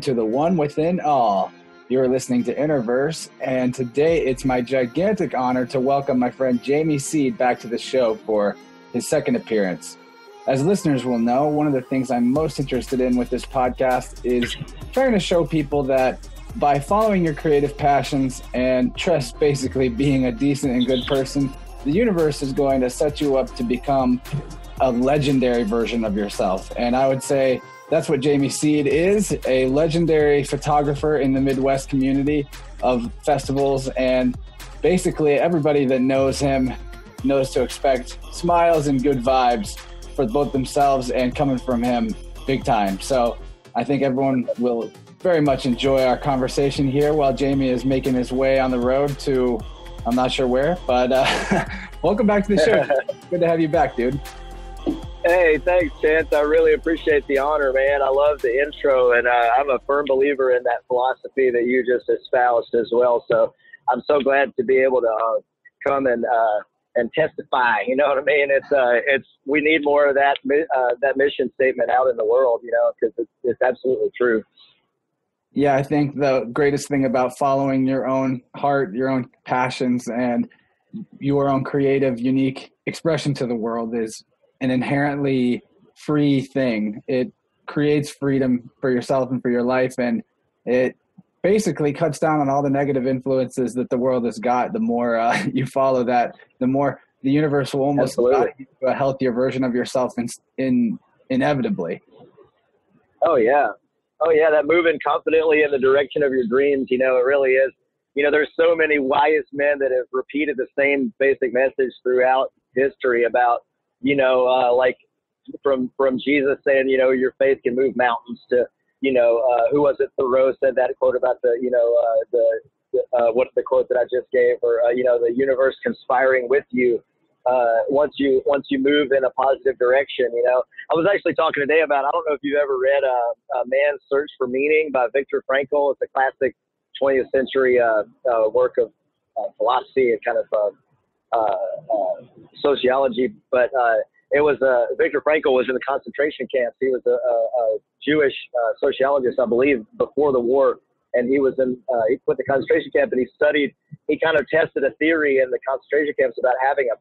Welcome to the One Within All. You're listening to InnerVerse, and today it's my gigantic honor to welcome my friend Jamie Seed back to the show for his second appearance. As listeners will know, one of the things I'm most interested in with this podcast is trying to show people that by following your creative passions and trust basically being a decent and good person, the universe is going to set you up to become a legendary version of yourself. And I would say that's what Jamie Seed is a legendary photographer in the Midwest community of festivals. And basically, everybody that knows him knows to expect smiles and good vibes for both themselves and coming from him big time. So I think everyone will very much enjoy our conversation here while Jamie is making his way on the road to, I'm not sure where, but uh, welcome back to the show. Good to have you back, dude. Hey, thanks, Chance. I really appreciate the honor, man. I love the intro, and uh, I'm a firm believer in that philosophy that you just espoused as well. So I'm so glad to be able to uh, come and uh, and testify. You know what I mean? It's uh, it's we need more of that uh, that mission statement out in the world. You know, because it's, it's absolutely true. Yeah, I think the greatest thing about following your own heart, your own passions, and your own creative, unique expression to the world is an inherently free thing. It creates freedom for yourself and for your life, and it basically cuts down on all the negative influences that the world has got. The more uh, you follow that, the more the universe will almost you to a healthier version of yourself in, in inevitably. Oh yeah, oh yeah, that moving confidently in the direction of your dreams. You know, it really is. You know, there's so many wise men that have repeated the same basic message throughout history about you know, uh, like from from Jesus saying, you know, your faith can move mountains to, you know, uh, who was it? Thoreau said that quote about the, you know, uh, the uh, what's the quote that I just gave, or uh, you know, the universe conspiring with you. Uh, once you once you move in a positive direction, you know. I was actually talking today about. I don't know if you've ever read uh, "A Man's Search for Meaning" by Viktor Frankl. It's a classic 20th century uh, uh, work of uh, philosophy and kind of uh, sociology, but uh, it was uh, Viktor Frankl was in the concentration camps. He was a, a, a Jewish uh, sociologist, I believe, before the war, and he was in uh, he put the concentration camp and he studied. He kind of tested a theory in the concentration camps about having a.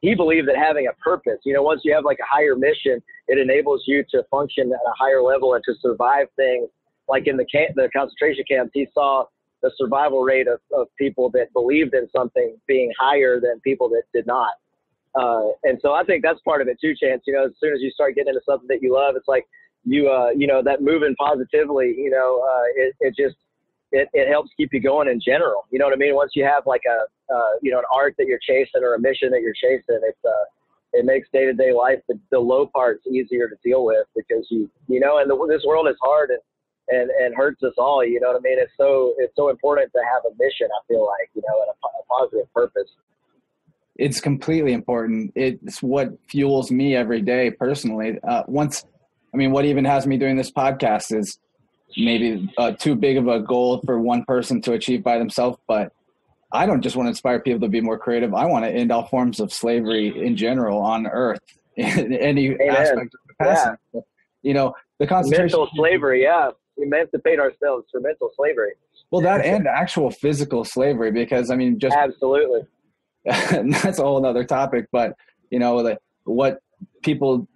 He believed that having a purpose, you know, once you have like a higher mission, it enables you to function at a higher level and to survive things. Like in the camp, the concentration camps, he saw the survival rate of, of people that believed in something being higher than people that did not. Uh, and so I think that's part of it too, Chance. You know, as soon as you start getting into something that you love, it's like you, uh, you know, that moving positively, you know, uh, it, it just, it, it helps keep you going in general. You know what I mean? Once you have like a, uh, you know, an art that you're chasing or a mission that you're chasing, it's, uh, it makes day to day life the, the low parts easier to deal with because you, you know, and the, this world is hard and and and hurts us all. You know what I mean? It's so it's so important to have a mission. I feel like you know, and a, a positive purpose. It's completely important. It's what fuels me every day personally. Uh, once, I mean, what even has me doing this podcast is maybe uh, too big of a goal for one person to achieve by themselves, but I don't just want to inspire people to be more creative. I want to end all forms of slavery in general on earth in any Amen. aspect of capacity. Yeah. You know, the concentration mental slavery. Yeah, emancipate ourselves from mental slavery. Well, that and actual physical slavery, because I mean, just absolutely. that's a whole other topic, but you know, the, what people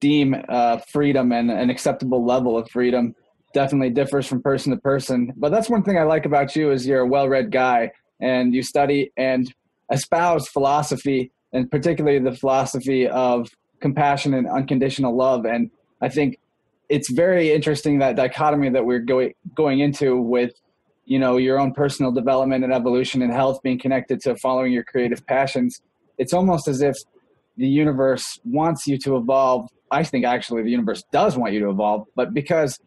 deem uh, freedom and an acceptable level of freedom definitely differs from person to person. But that's one thing I like about you is you're a well-read guy and you study and espouse philosophy, and particularly the philosophy of compassion and unconditional love. And I think it's very interesting that dichotomy that we're going going into with you know your own personal development and evolution and health being connected to following your creative passions. It's almost as if the universe wants you to evolve. I think actually the universe does want you to evolve but because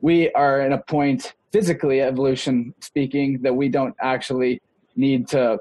we are in a point physically evolution speaking that we don't actually need to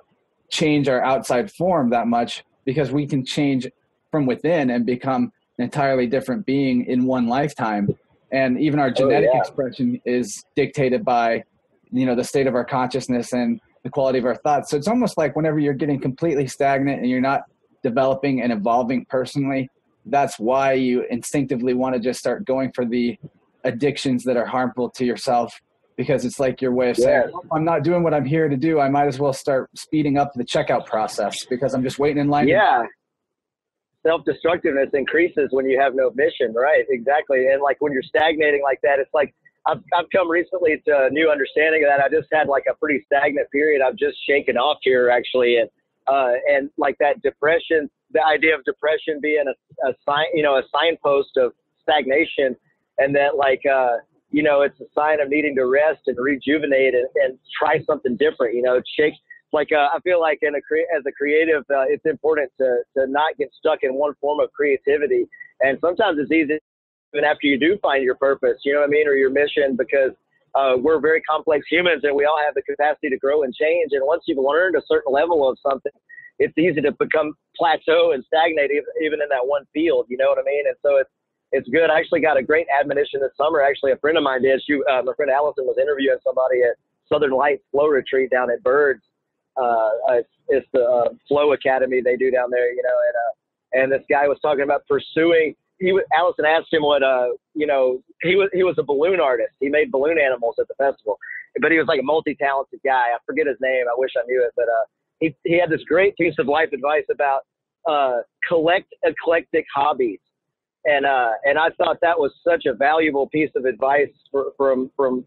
change our outside form that much because we can change from within and become an entirely different being in one lifetime and even our oh, genetic oh, yeah. expression is dictated by you know the state of our consciousness and the quality of our thoughts so it's almost like whenever you're getting completely stagnant and you're not developing and evolving personally that's why you instinctively want to just start going for the addictions that are harmful to yourself because it's like your way of saying yes. I'm not doing what I'm here to do. I might as well start speeding up the checkout process because I'm just waiting in line. Yeah. Self destructiveness increases when you have no mission, right? Exactly. And like when you're stagnating like that, it's like I've, I've come recently to a new understanding of that. I just had like a pretty stagnant period. I've just shaken off here actually. And, uh, and like that depression, the idea of depression being a, a sign, you know, a signpost of stagnation and that like, uh, you know, it's a sign of needing to rest and rejuvenate and, and try something different. You know, shake like uh, I feel like in a cre- as a creative, uh, it's important to to not get stuck in one form of creativity. And sometimes it's easy even after you do find your purpose, you know what I mean, or your mission, because uh, we're very complex humans and we all have the capacity to grow and change. And once you've learned a certain level of something, it's easy to become plateau and stagnate even in that one field. You know what I mean? And so it's it's good. I actually got a great admonition this summer. Actually, a friend of mine did. She, uh, my friend Allison was interviewing somebody at Southern Lights Flow Retreat down at Birds. Uh, it's, the uh, Flow Academy they do down there, you know, and uh, and this guy was talking about pursuing. He was, Allison asked him what uh you know he was he was a balloon artist. He made balloon animals at the festival, but he was like a multi-talented guy. I forget his name. I wish I knew it, but uh he he had this great piece of life advice about uh collect eclectic hobbies and uh, and I thought that was such a valuable piece of advice for, from from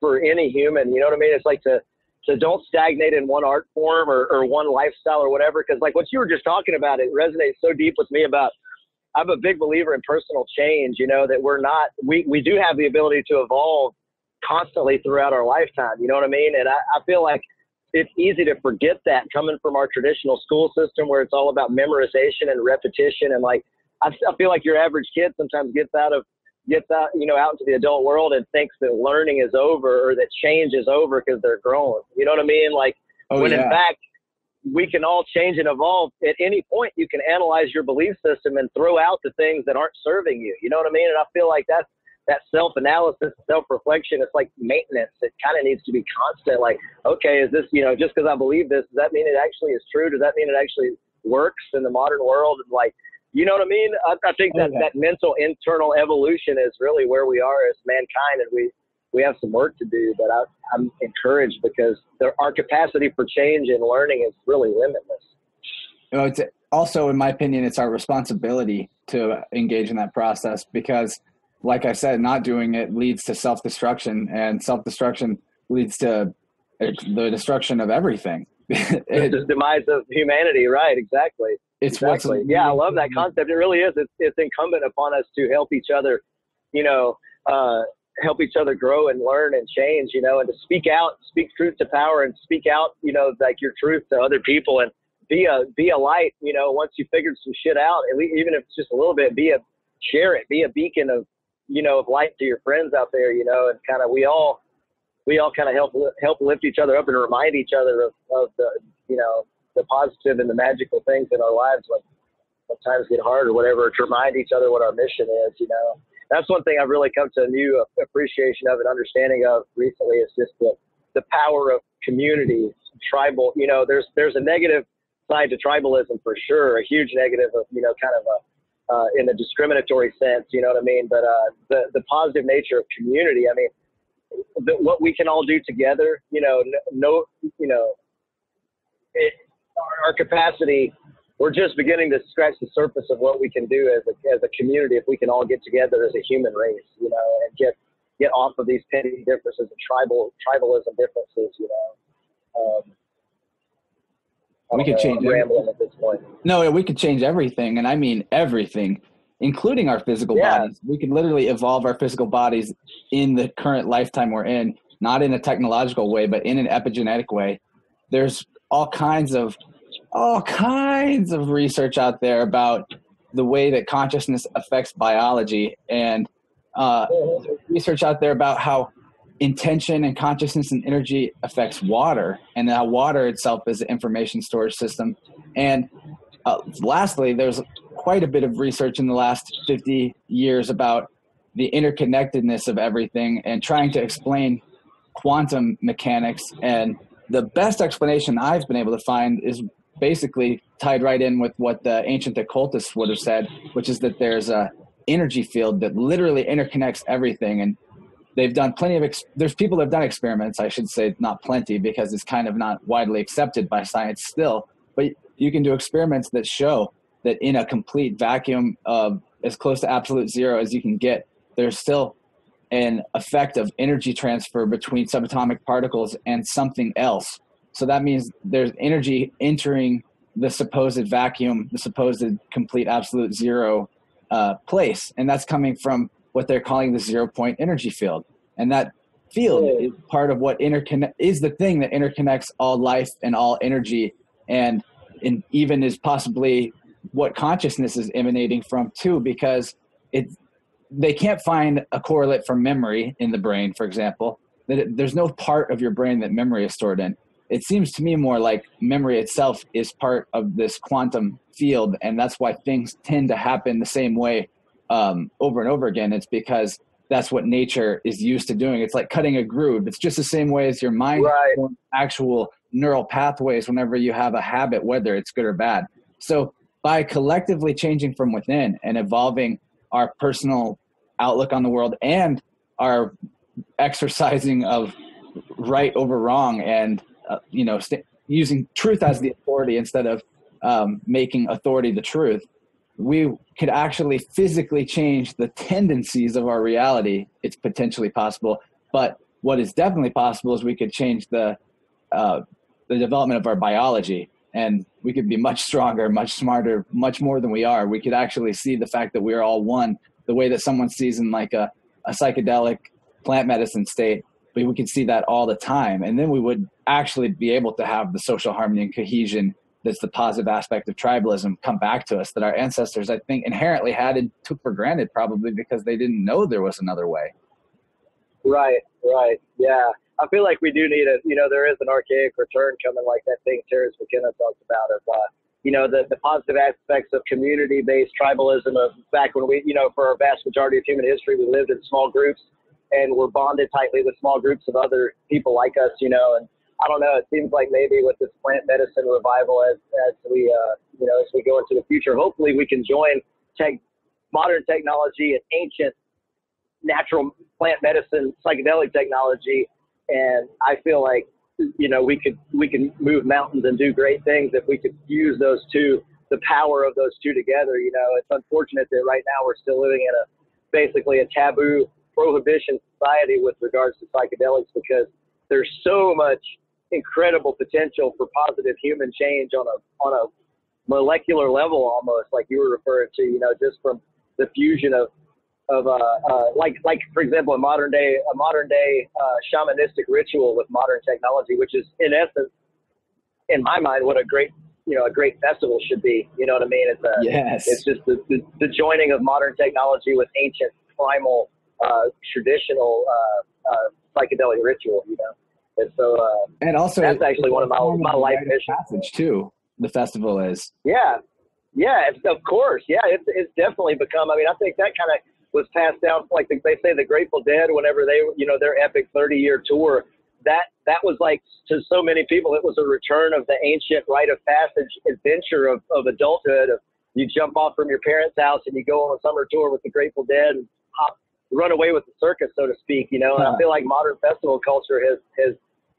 for any human. You know what I mean? It's like to to don't stagnate in one art form or, or one lifestyle or whatever. Because like what you were just talking about, it resonates so deep with me about. I'm a big believer in personal change. You know that we're not we we do have the ability to evolve constantly throughout our lifetime. You know what I mean? And I, I feel like it's easy to forget that coming from our traditional school system where it's all about memorization and repetition and like I, I feel like your average kid sometimes gets out of gets out you know out into the adult world and thinks that learning is over or that change is over because they're grown. You know what I mean? Like oh, when yeah. in fact we can all change and evolve at any point. You can analyze your belief system and throw out the things that aren't serving you. You know what I mean? And I feel like that's that self-analysis, self-reflection. It's like maintenance. It kind of needs to be constant. Like, okay, is this you know just because I believe this, does that mean it actually is true? Does that mean it actually works in the modern world? And like, you know what I mean? I, I think that, okay. that mental internal evolution is really where we are as mankind, and we we have some work to do. But I, I'm encouraged because there, our capacity for change and learning is really limitless. You know, it's also, in my opinion, it's our responsibility to engage in that process because, like I said, not doing it leads to self destruction, and self destruction leads to eh, the destruction of everything. it, the demise of humanity, right? Exactly. It's exactly. yeah, I love that concept. It really is. It's, it's incumbent upon us to help each other, you know, uh, help each other grow and learn and change, you know, and to speak out, speak truth to power and speak out, you know, like your truth to other people and be a, be a light, you know, once you figured some shit out, even if it's just a little bit, be a, share it, be a beacon of, you know, of light to your friends out there, you know, and kind of, we all, we all kind of help, help lift each other up and remind each other of, of the, you know, the positive and the magical things in our lives when, when times get hard or whatever, to remind each other what our mission is, you know. That's one thing I've really come to a new appreciation of and understanding of recently is just the, the power of community, tribal, you know, there's, there's a negative side to tribalism for sure, a huge negative of, you know, kind of a, uh, in a discriminatory sense, you know what I mean? But uh, the, the positive nature of community, I mean, the, what we can all do together, you know, no, you know, it, our, capacity, we're just beginning to scratch the surface of what we can do as a, as a community if we can all get together as a human race, you know, and get get off of these petty differences and tribal tribalism differences, you know. Um, we could change rambling at this point. No, we could change everything, and I mean everything, including our physical yeah. bodies. We can literally evolve our physical bodies in the current lifetime we're in, not in a technological way, but in an epigenetic way. There's all kinds of all kinds of research out there about the way that consciousness affects biology. And uh, research out there about how intention and consciousness and energy affects water and how water itself is an information storage system. And uh, lastly there's quite a bit of research in the last 50 years about the interconnectedness of everything and trying to explain quantum mechanics. And the best explanation I've been able to find is basically tied right in with what the ancient occultists would have said, which is that there's a energy field that literally interconnects everything. And they've done plenty of, ex- there's people that have done experiments, I should say, not plenty because it's kind of not widely accepted by science still. But you can do experiments that show that in a complete vacuum of as close to absolute zero as you can get, there's still an effect of energy transfer between subatomic particles and something else. So that means there's energy entering the supposed vacuum, the supposed complete absolute zero uh, place, and that's coming from what they're calling the zero point energy field. And that field is part of what interconnect is the thing that interconnects all life and all energy, and and even is possibly what consciousness is emanating from too, because it they can't find a correlate for memory in the brain, for example. There's no part of your brain that memory is stored in it seems to me more like memory itself is part of this quantum field and that's why things tend to happen the same way um, over and over again. It's because that's what nature is used to doing. It's like cutting a groove. It's just the same way as your mind right. actual neural pathways whenever you have a habit whether it's good or bad. So by collectively changing from within and evolving our personal outlook on the world and our exercising of right over wrong and uh, you know, st- using truth as the authority instead of um, making authority the truth, we could actually physically change the tendencies of our reality. It's potentially possible, but what is definitely possible is we could change the uh, the development of our biology, and we could be much stronger, much smarter, much more than we are. We could actually see the fact that we're all one, the way that someone sees in like a, a psychedelic plant medicine state but we can see that all the time. And then we would actually be able to have the social harmony and cohesion that's the positive aspect of tribalism come back to us that our ancestors i think inherently had and took for granted probably because they didn't know there was another way. Right right. Yeah. I feel like we do need a you know there is an archaic return coming like that thing terence mckenna talks about of uh, you know the, the positive aspects of community-based tribalism of back when we you know for a vast majority of human history we lived in small groups and we're bonded tightly with small groups of other people like us, you know. And I don't know, it seems like maybe with this plant medicine revival, as as we uh, you know as we go into the future, hopefully we can join tech, modern technology and ancient natural plant medicine, psychedelic technology, and I feel like you know we could we can move mountains and do great things if we could use those two the power of those two together you know it's unfortunate that right now we're still living in a basically a taboo prohibition society with regards to psychedelics because there's so much incredible potential for positive human change on a on a molecular level almost like you were referring to you know just from the fusion of of uh, uh, like like for example a modern day a modern day uh, shamanistic ritual with modern technology which is in essence in my mind what a great you know a great festival should be you know what i mean it's a yes. it's just the, the, the joining of modern technology with ancient primal uh, traditional uh, uh, psychedelic ritual, you know. And so, uh, and also that's actually one of my my life missions. Passage too. The festival is. Yeah, yeah, of course. Yeah, it's it's definitely become. I mean, I think that kind of was passed down, like the, they say, the Grateful Dead, whenever they, you know, their epic 30 year tour. That that was like to so many people, it was a return of the ancient rite of passage adventure of, of adulthood. Of you jump off from your parents' house and you go on a summer tour with the Grateful Dead and hop run away with the circus, so to speak. You know, and I feel like modern festival culture has has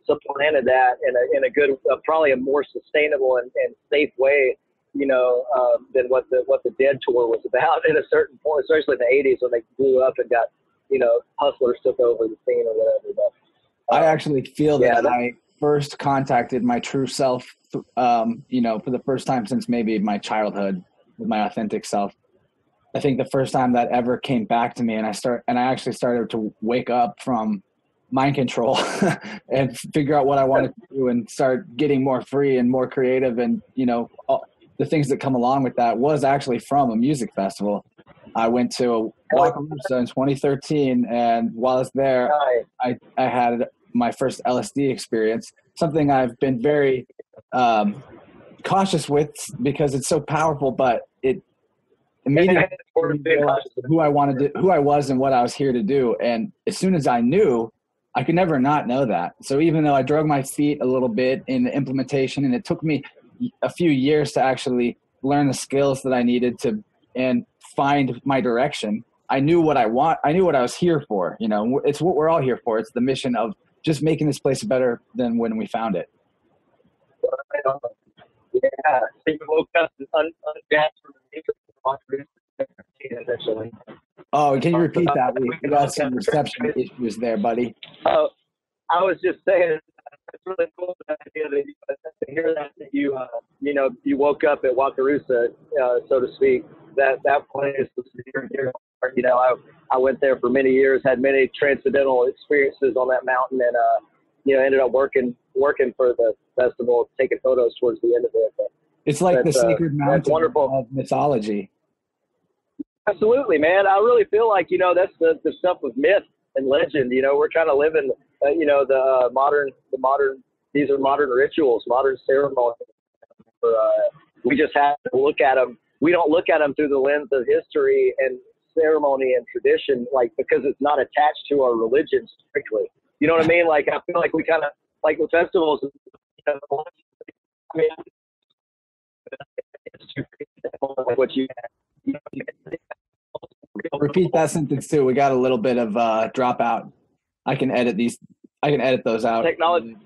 supplanted that in a in a good, uh, probably a more sustainable and, and safe way. You know, um, than what the what the Dead tour was about at a certain point, especially in the '80s when they blew up and got you know hustlers took over the scene or whatever. But, um, I actually feel yeah, that I first contacted my true self, um, you know, for the first time since maybe my childhood with my authentic self I think the first time that ever came back to me, and I start and I actually started to wake up from mind control and figure out what I wanted to do and start getting more free and more creative and you know all, the things that come along with that was actually from a music festival. I went to Wakarusa in 2013, and while I was there, I, I had my first LSD experience. Something I've been very um, cautious with because it's so powerful, but it immediately who I wanted to, who I was and what I was here to do. And as soon as I knew, I could never not know that. So even though I drug my feet a little bit in the implementation, and it took me a few years to actually learn the skills that I needed to and find my direction. I knew what I want. I knew what I was here for. You know, it's what we're all here for. It's the mission of just making this place better than when we found it. Yeah, so you woke up un- unjacked from the. Oh, can you repeat that? We got some reception issues there, buddy. Oh, I was just saying it's really cool that idea that you, to hear that, that you uh, you know you woke up at Wakarusa, uh, so to speak. That that place was near dear. You know, I I went there for many years, had many transcendental experiences on that mountain, and uh, you know ended up working working for the festival, taking photos towards the end of it. But it's like the uh, sacred uh, mountain wonderful. of mythology. Absolutely, man. I really feel like you know that's the, the stuff of myth and legend. You know, we're trying to live in uh, you know the uh, modern the modern these are modern rituals, modern ceremonies. Uh, we just have to look at them. We don't look at them through the lens of history and ceremony and tradition, like because it's not attached to our religion strictly. You know what I mean? Like I feel like we kind of like with festivals. You know, I mean, what you. Repeat that sentence too. We got a little bit of uh, dropout. I can edit these. I can edit those out. Technology.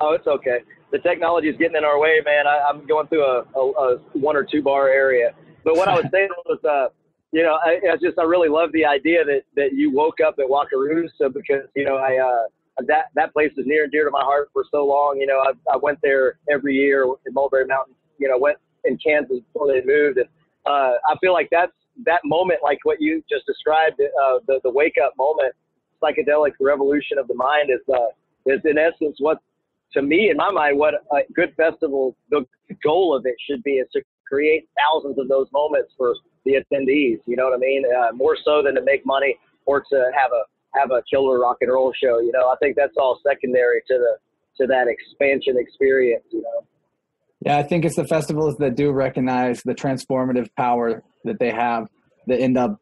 Oh, it's okay. The technology is getting in our way, man. I, am going through a, a, a, one or two bar area. But what I was saying was, uh, you know, I, I, just I really love the idea that that you woke up at Wakarusa because you know I uh, that that place is near and dear to my heart for so long. You know, I, I went there every year in Mulberry Mountain. You know, went in Kansas before they moved, and uh, I feel like that's that moment, like what you just described, uh, the the wake up moment, psychedelic revolution of the mind is uh, is in essence what to me in my mind what a good festival the goal of it should be is to create thousands of those moments for the attendees. You know what I mean? Uh, more so than to make money or to have a have a killer rock and roll show. You know, I think that's all secondary to the to that expansion experience. You know. Yeah, I think it's the festivals that do recognize the transformative power that they have that end up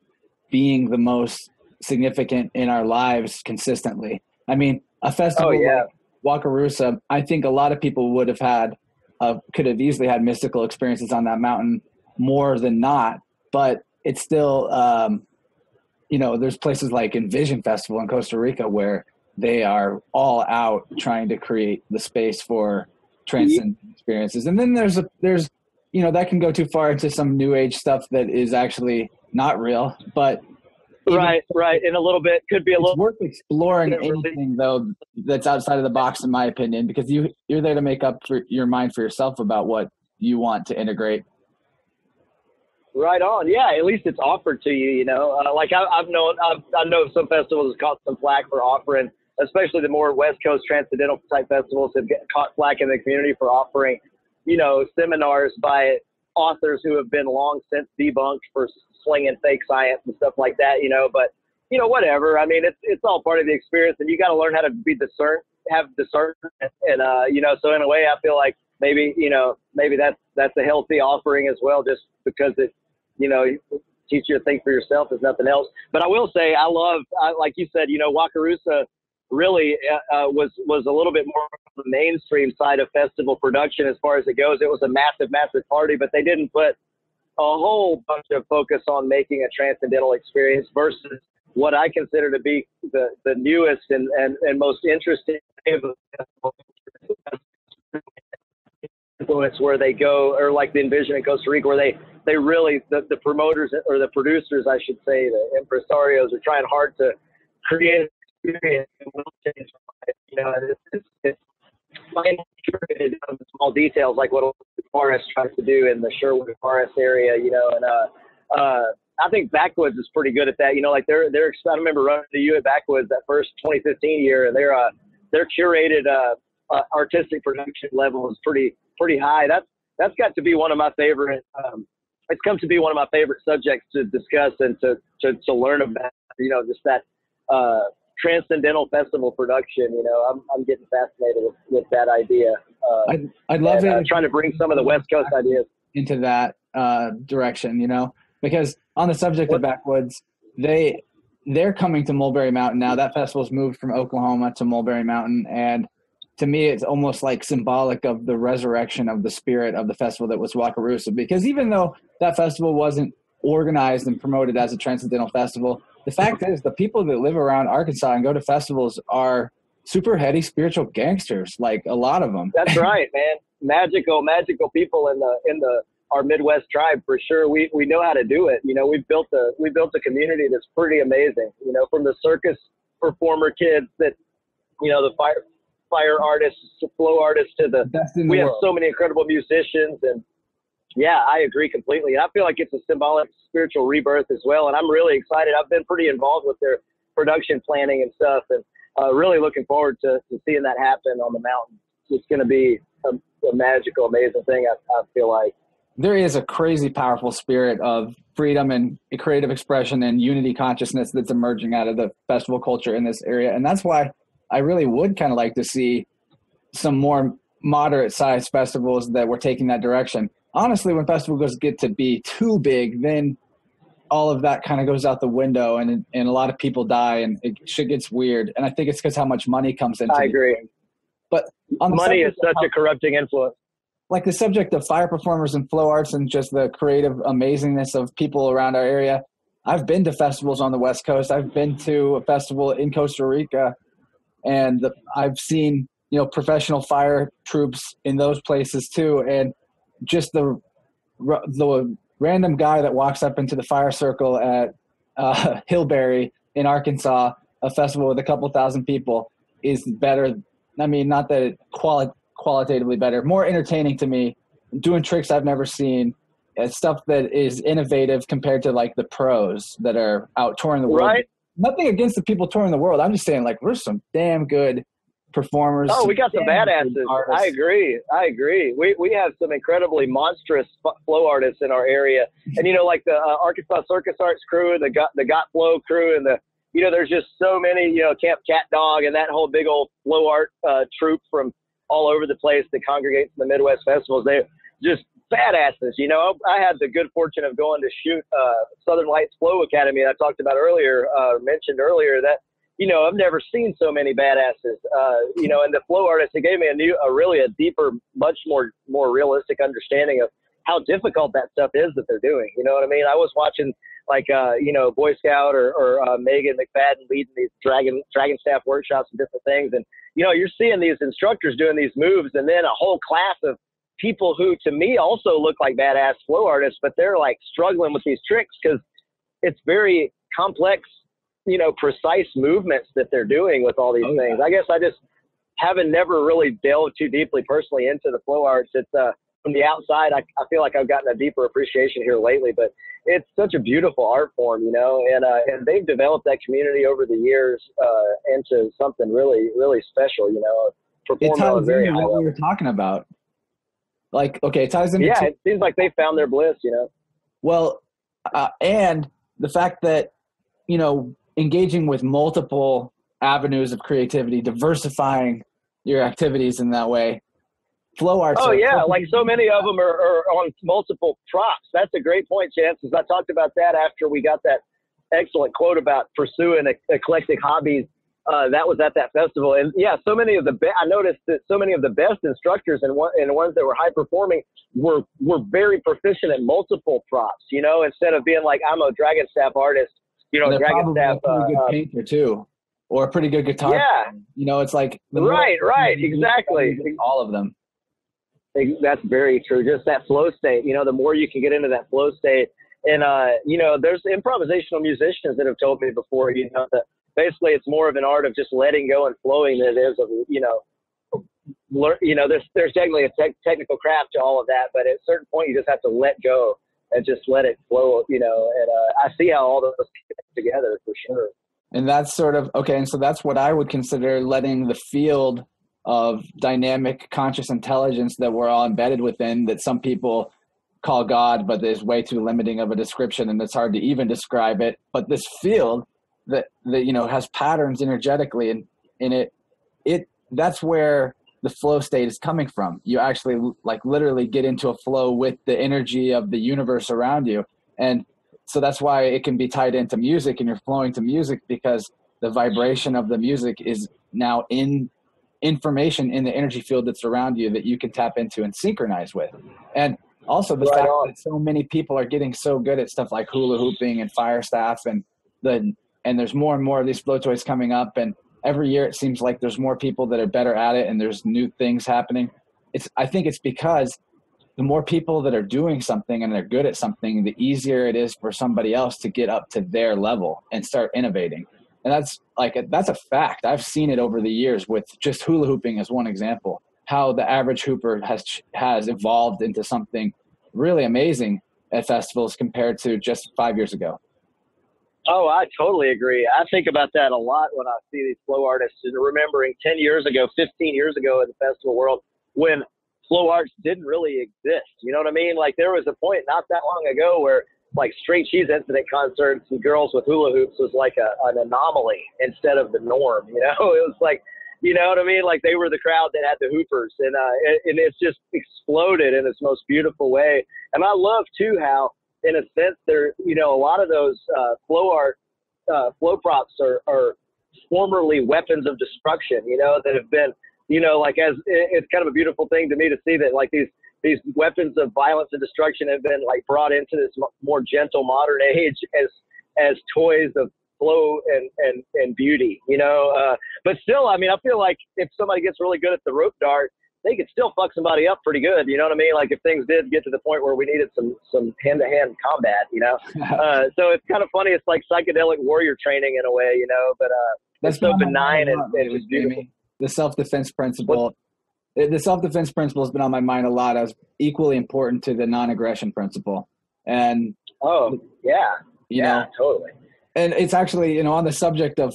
being the most significant in our lives consistently. I mean, a festival oh, yeah. like Wakarusa, I think a lot of people would have had, uh, could have easily had mystical experiences on that mountain more than not, but it's still, um, you know, there's places like Envision Festival in Costa Rica where they are all out trying to create the space for transcendent experiences. And then there's a there's you know that can go too far into some new age stuff that is actually not real, but right, right, in a little bit could be a little worth exploring anything though that's outside of the box, in my opinion, because you you're there to make up for your mind for yourself about what you want to integrate. Right on, yeah. At least it's offered to you, you know. Uh, like I, have known, I've, I know some festivals have caught some flack for offering especially the more West Coast transcendental type festivals have caught flack in the community for offering, you know, seminars by authors who have been long since debunked for slinging fake science and stuff like that, you know, but you know, whatever. I mean, it's, it's all part of the experience and you got to learn how to be discern, have discernment. And, uh, you know, so in a way, I feel like maybe, you know, maybe that's, that's a healthy offering as well, just because it, you know, teach you to think for yourself if nothing else. But I will say, I love, I, like you said, you know, Wakarusa really uh, uh, was was a little bit more the mainstream side of festival production as far as it goes. It was a massive, massive party, but they didn't put a whole bunch of focus on making a transcendental experience versus what I consider to be the, the newest and, and, and most interesting influence where they go or like the envision in Costa Rica where they they really the, the promoters or the producers I should say the impresarios are trying hard to create experience will change life. You know, it's, it's, it's fine on the small details like what Forest tries to do in the Sherwood Forest area, you know, and uh, uh, I think Backwoods is pretty good at that. You know, like they're they're. I remember running the U at Backwoods that first 2015 year, and their uh, their curated uh, uh, artistic production level is pretty pretty high. That's that's got to be one of my favorite. Um, it's come to be one of my favorite subjects to discuss and to to, to learn about. You know, just that uh, transcendental festival production. You know, I'm, I'm getting fascinated with, with that idea. Uh, I'd, I'd love and, uh, trying to bring some of the West Coast ideas into that uh, direction. You know, because on the subject what? of backwoods, they they're coming to Mulberry Mountain now. That festival's moved from Oklahoma to Mulberry Mountain, and to me, it's almost like symbolic of the resurrection of the spirit of the festival that was Wakarusa. Because even though that festival wasn't organized and promoted as a transcendental festival. The fact is, the people that live around Arkansas and go to festivals are super heady spiritual gangsters, like a lot of them. That's right, man. Magical, magical people in the in the our Midwest tribe for sure. We we know how to do it. You know, we've built a we built a community that's pretty amazing. You know, from the circus performer kids that you know the fire fire artists, flow artists to the, the we have so many incredible musicians and yeah, I agree completely. I feel like it's a symbolic spiritual rebirth as well. And I'm really excited. I've been pretty involved with their production planning and stuff and uh, really looking forward to, to seeing that happen on the mountain. It's going to be a, a, magical, amazing thing. I, I feel like there is a crazy powerful spirit of freedom and creative expression and unity consciousness that's emerging out of the festival culture in this area and that's why i really would kind of like to see some more moderate sized festivals that were taking that direction honestly when festivals get to be too big then all of that kind of goes out the window and and a lot of people die and it shit gets weird. And i think it's because how much money comes into i agree. but money is such how, a corrupting influence. Like the subject of fire performers and flow arts and just the creative amazingness of people around our area i've been to festivals on the west coast. I've been to a festival in costa rica and the, i've seen you know professional fire troupes in those places too. And just the the random guy that walks up into the fire circle at uh, Hillberry in Arkansas, a festival with a couple thousand people, is better. I mean, not that it quali- qualitatively better, more entertaining to me, doing tricks I've never seen, stuff that is innovative compared to like the pros that are out touring the world. Right. Nothing against the people touring the world. I'm just saying, like, we're some damn good performers. Oh, we got some badasses. I agree. I agree. We we have some incredibly monstrous flow artists in our area, and you know, like the uh, Arkansas Circus Arts crew, the got the Got Flow crew, and the you know, there's just so many. You know, Camp Cat Dog and that whole big old flow art uh, troupe from all over the place that congregates in the Midwest festivals. They just badasses. You know, I had the good fortune of going to shoot uh, Southern Lights Flow Academy. I talked about earlier, uh, mentioned earlier that you know, I've never seen so many badasses. Uh, you know, and the flow artists, it gave me a new, a really a deeper, much more more realistic understanding of how difficult that stuff is that they're doing. You know what I mean? I was watching like uh, you know Boy Scout or, or uh, Megan McFadden leading these dragon dragon staff workshops and different things, and you know you're seeing these instructors doing these moves, and then a whole class of people who to me also look like badass flow artists, but they're like struggling with these tricks because it's very complex you know, precise movements that they're doing with all these oh, things. Yeah. I guess I just haven't never really delved too deeply personally into the flow arts. It's uh, from the outside, I, I feel like I've gotten a deeper appreciation here lately, but it's such a beautiful art form, you know, and, uh, and they've developed that community over the years, uh, into something really, really special, you know, it ties into what we were talking about. Like, okay, it ties into. Yeah, two- it seems like they found their bliss, you know. Well, uh, and the fact that, you know, engaging with multiple avenues of creativity, diversifying your activities in that way. Flow arts. Oh yeah, like so many of them are, are, on multiple props. That's a great point, Chance. Chances. I talked about that after we got that excellent quote about pursuing eclectic hobbies. Uh, that was at that festival, and yeah, so many of the be- I noticed that so many of the best instructors and one and ones that were high performing were were very proficient at multiple props. You know, instead of being like I'm a dragon staff artist you know, Dragon Staff. A pretty uh, good painter too, or a pretty good guitar. Yeah. You know, it's like right, right, exactly. All of them. That's very true. Just that flow state. You know, the more you can get into that flow state, and uh, you know, there's improvisational musicians that have told me before. You know, that basically it's more of an art of just letting go and flowing than it is of you know learn, you know, there's there's definitely a te- technical craft to all of that, but at a certain point, you just have to let go and just let it flow, you know. And uh, I see how all those together for sure. And that's sort of okay. And so that's what I would consider letting the field of dynamic conscious intelligence that we're all embedded within that some people call God, but there's way too limiting of a description and it's hard to even describe it. But this field that that you know has patterns energetically and in it it that's where the flow state is coming from. You actually like literally get into a flow with the energy of the universe around you. And so that's why it can be tied into music and you're flowing to music because the vibration of the music is now in information in the energy field that's around you that you can tap into and synchronize with. And also the right fact on. that so many people are getting so good at stuff like hula hooping and fire staff and the and there's more and more of these flow toys coming up and every year it seems like there's more people that are better at it and there's new things happening. It's i think it's because the more people that are doing something and they're good at something the easier it is for somebody else to get up to their level and start innovating. And that's like that's a fact. I've seen it over the years with just hula hooping as one example how the average hooper has has evolved into something really amazing at festivals compared to just five years ago Oh, I totally agree. I think about that a lot when I see these flow artists and remembering 10 years ago, 15 years ago in the festival world when flow arts didn't really exist. You know what I mean? Like there was a point not that long ago where like String Cheese Incident concerts and girls with hula hoops was like a, an anomaly instead of the norm. You know, it was like, you know what I mean? Like they were the crowd that had the hoopers and, uh, and it's just exploded in its most beautiful way. And I love too how in a sense, there, you know, a lot of those uh, flow art, uh, flow props are, are formerly weapons of destruction, you know, that have been, you know, like as it's kind of a beautiful thing to me to see that like these, these weapons of violence and destruction have been like brought into this more gentle modern age as, as toys of flow and, and, and beauty, you know, uh, but still, I mean, I feel like if somebody gets really good at the rope dart, they could still fuck somebody up pretty good. You know what I mean? Like if things did get to the point where we needed some some hand to hand combat, you know. uh, so it's kind of funny. It's like psychedelic warrior training in a way, you know. But uh, That's so benign and, and it was beautiful. The self defense principle. What? The self defense principle has been on my mind a lot as equally important to the non aggression principle. And oh yeah, you yeah, know, totally. And it's actually you know on the subject of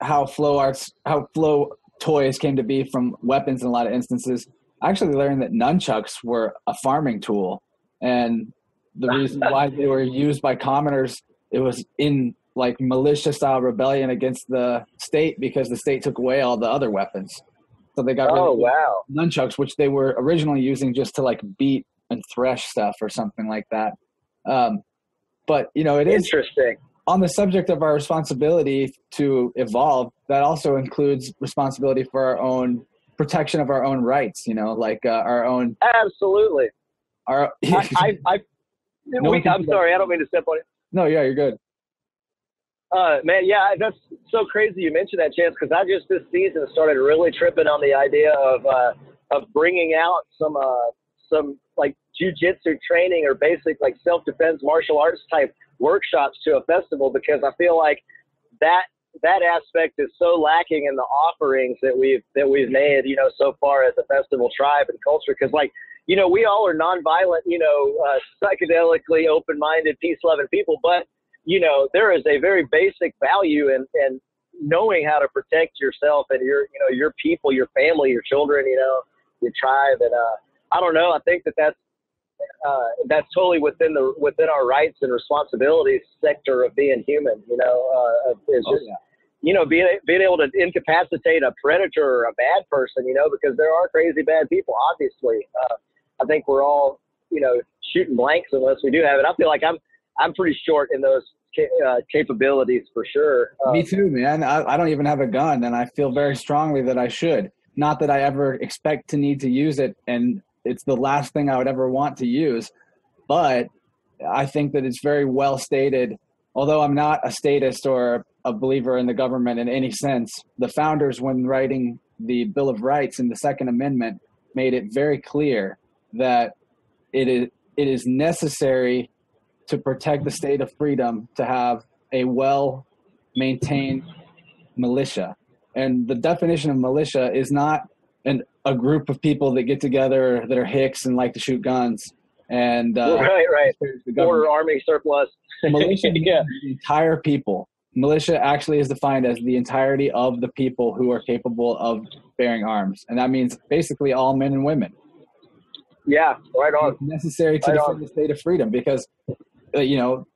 how flow arts how flow toys came to be from weapons in a lot of instances. I actually learned that nunchucks were a farming tool, and the reason why they were used by commoners it was in like militia style rebellion against the state because the state took away all the other weapons. So they got oh wow nunchucks, which they were originally using just to like beat and thresh stuff or something like that. Um, but you know, it is interesting on the subject of our responsibility to evolve, that also includes responsibility for our own protection of our own rights. You know, like uh, our own. Absolutely. Our. I, I, I no we, I'm sorry, I don't mean to step on it. No, yeah, you're good. Uh, man, yeah, that's so crazy you mentioned that, Chance, because I just this season started really tripping on the idea of uh, of bringing out some uh, some like jujitsu training or basic like self defense martial arts type workshops to a festival because I feel like that that aspect is so lacking in the offerings that we've that we've made, you know, so far as a festival tribe and culture. Because like, you know, we all are nonviolent, you know, uh, psychedelically open-minded, peace-loving people, but you know, there is a very basic value in in knowing how to protect yourself and your, you know, your people, your family, your children, you know, your tribe, and uh, I don't know. I think that that's uh, that's totally within the within our rights and responsibilities sector of being human. You know, uh, is oh, just yeah. you know being being able to incapacitate a predator or a bad person. You know, because there are crazy bad people. Obviously, uh, I think we're all you know shooting blanks unless we do have it. I feel like I'm I'm pretty short in those uh, capabilities for sure. Uh, Me too, man. I, I don't even have a gun, and I feel very strongly that I should. Not that I ever expect to need to use it, and it's the last thing I would ever want to use. But I think that it's very well stated. Although I'm not a statist or a believer in the government in any sense, the founders, when writing the Bill of Rights in the Second Amendment, made it very clear that it is it is necessary to protect the state of freedom to have a well maintained militia. And the definition of militia is not an a group of people that get together that are hicks and like to shoot guns. And uh, right, right, border army surplus. militia, yeah. the entire people. Militia actually is defined as the entirety of the people who are capable of bearing arms, and that means basically all men and women. Yeah, right on. It's necessary to right defend on. the state of freedom because, uh, you know,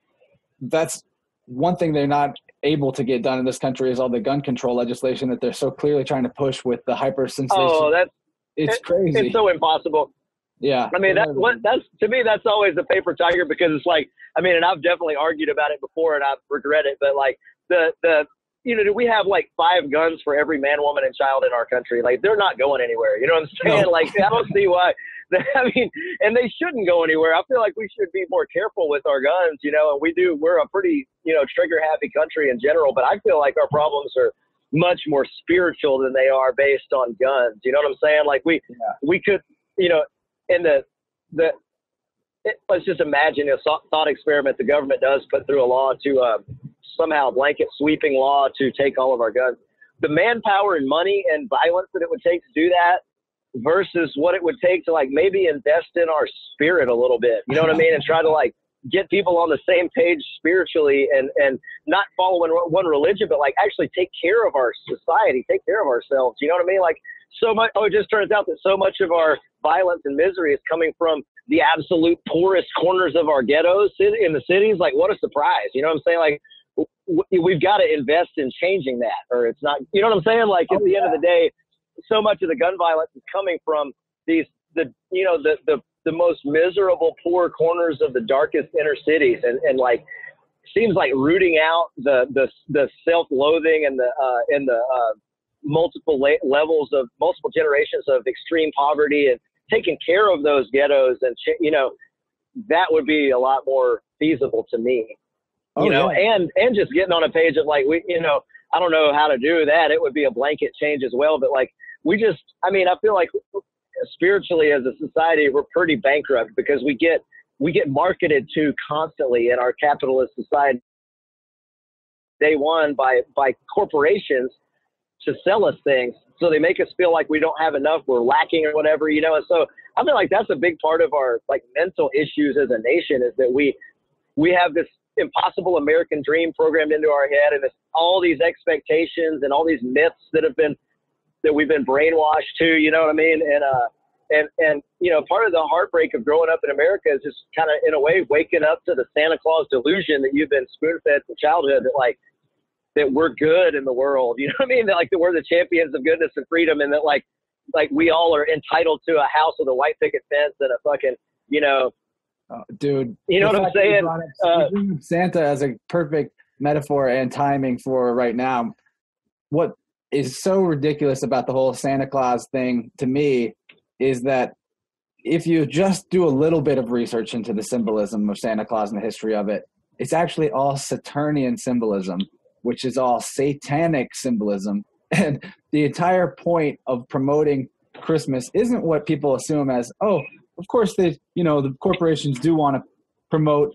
that's one thing they're not able to get done in this country is all the gun control legislation that they're so clearly trying to push with the hyper sensation. Oh, that's it's crazy. It's so impossible. Yeah. I mean, that what that's to me that's always the paper tiger because it's like I mean, and I've definitely argued about it before and I've regret it, but like the the you know, do we have like five guns for every man, woman, and child in our country? Like, they're not going anywhere. You know what I'm saying? No. Like, I don't see why I mean, and they shouldn't go anywhere. I feel like we should be more careful with our guns, you know. And we do. We're a pretty, you know, trigger happy country in general, but I feel like our problems are much more spiritual than they are based on guns. You know what I'm saying? Like we yeah. we could, you know, in the the it, let's just imagine a thought experiment the government does put through a law to uh, somehow blanket sweeping law to take all of our guns. The manpower and money and violence that it would take to do that versus what it would take to like maybe invest in our spirit a little bit. You know what I mean? And try to like get people on the same page spiritually and and not following one, religion, but like actually take care of our society, take care of ourselves. You know what I mean? Like so much. Oh, it just turns out that so much of our violence and misery is coming from the absolute poorest corners of our ghettos in the cities. Like, what a surprise! You know what I'm saying? Like, we've got to invest in changing that, or it's not. You know what I'm saying? Like, at oh, the yeah. end of the day, so much of the gun violence is coming from these the you know the the the most miserable poor corners of the darkest inner cities, and and like seems like rooting out the the the self-loathing and the uh, and the uh, multiple la- levels of multiple generations of extreme poverty and taking care of those ghettos and you know that would be a lot more feasible to me. Oh, you know yeah. and and just getting on a page of like we you know i don't know how to do that. It would be a blanket change as well but like we just i mean i feel like spiritually as a society we're pretty bankrupt because we get we get marketed to constantly in our capitalist society day one by by corporations to sell us things. So they make us feel like we don't have enough, we're lacking or whatever, you know. And so I feel like that's a big part of our like mental issues as a nation is that we we have this impossible American dream programmed into our head and it's all these expectations and all these myths that have been that we've been brainwashed to, you know what I mean? And uh and and you know, part of the heartbreak of growing up in America is just kind of in a way waking up to the Santa Claus delusion that you've been spoon fed from childhood that like that we're good in the world. You know what I mean? That like that we're the champions of goodness and freedom, and that like like we all are entitled to a house with a white picket fence and a fucking you know, oh, dude. You know what I'm saying? Uh, Santa as a perfect metaphor and timing for right now. What is so ridiculous about the whole Santa Claus thing to me is that if you just do a little bit of research into the symbolism of Santa Claus and the history of it, it's actually all Saturnian symbolism which is all satanic symbolism. And the entire point of promoting Christmas isn't what people assume as, oh, of course they, you know, the corporations do want to promote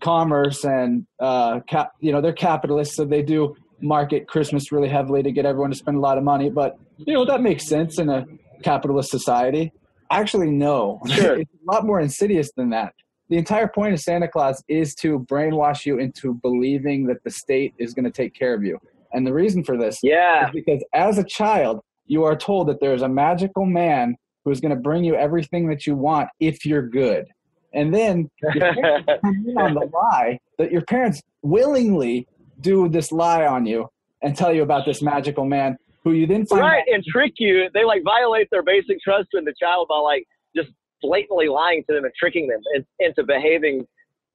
commerce and, uh, cap, you know, they're capitalists, so they do market Christmas really heavily to get everyone to spend a lot of money. But, you know, that makes sense in a capitalist society. Actually, no. Sure. it's a lot more insidious than that the entire point of Santa Claus is to brainwash you into believing that the state is going to take care of you. And the reason for this yeah. is because as a child, you are told that there's a magical man who is going to bring you everything that you want if you're good. And then on the lie that your parents willingly do this lie on you and tell you about this magical man who you then find right out- and trick you. They like violate their basic trust in the child by like just blatantly lying to them and tricking them into behaving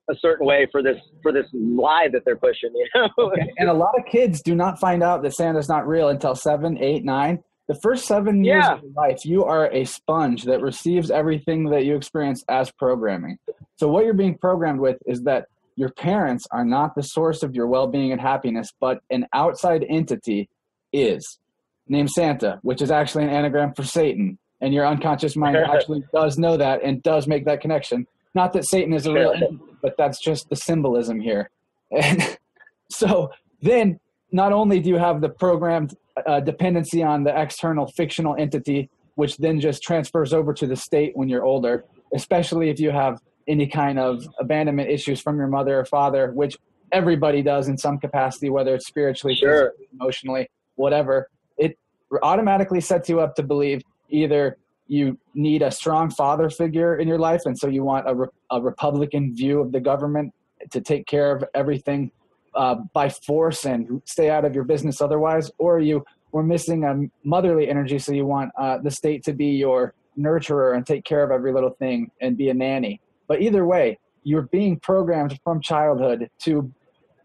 a certain way for this for this lie that they're pushing. You know, okay. and a lot of kids do not find out that Santa's not real until seven, eight, nine. The first seven years yeah. of your life, you are a sponge that receives everything that you experience as programming. So what you're being programmed with is that your parents are not the source of your well-being and happiness, but an outside entity is named Santa, which is actually an anagram for Satan and your unconscious mind actually does know that and does make that connection. Not that Satan is a real, entity, but that's just the symbolism here. And so then, not only do you have the programmed uh, dependency on the external fictional entity, which then just transfers over to the state when you're older, especially if you have any kind of abandonment issues from your mother or father, which everybody does in some capacity, whether it's spiritually, sure. emotionally, whatever. It automatically sets you up to believe either you need a strong father figure in your life, and so you want a, re- a Republican view of the government to take care of everything uh, by force and stay out of your business otherwise, or you were missing a motherly energy, so you want uh, the state to be your nurturer and take care of every little thing and be a nanny. But either way, you're being programmed from childhood to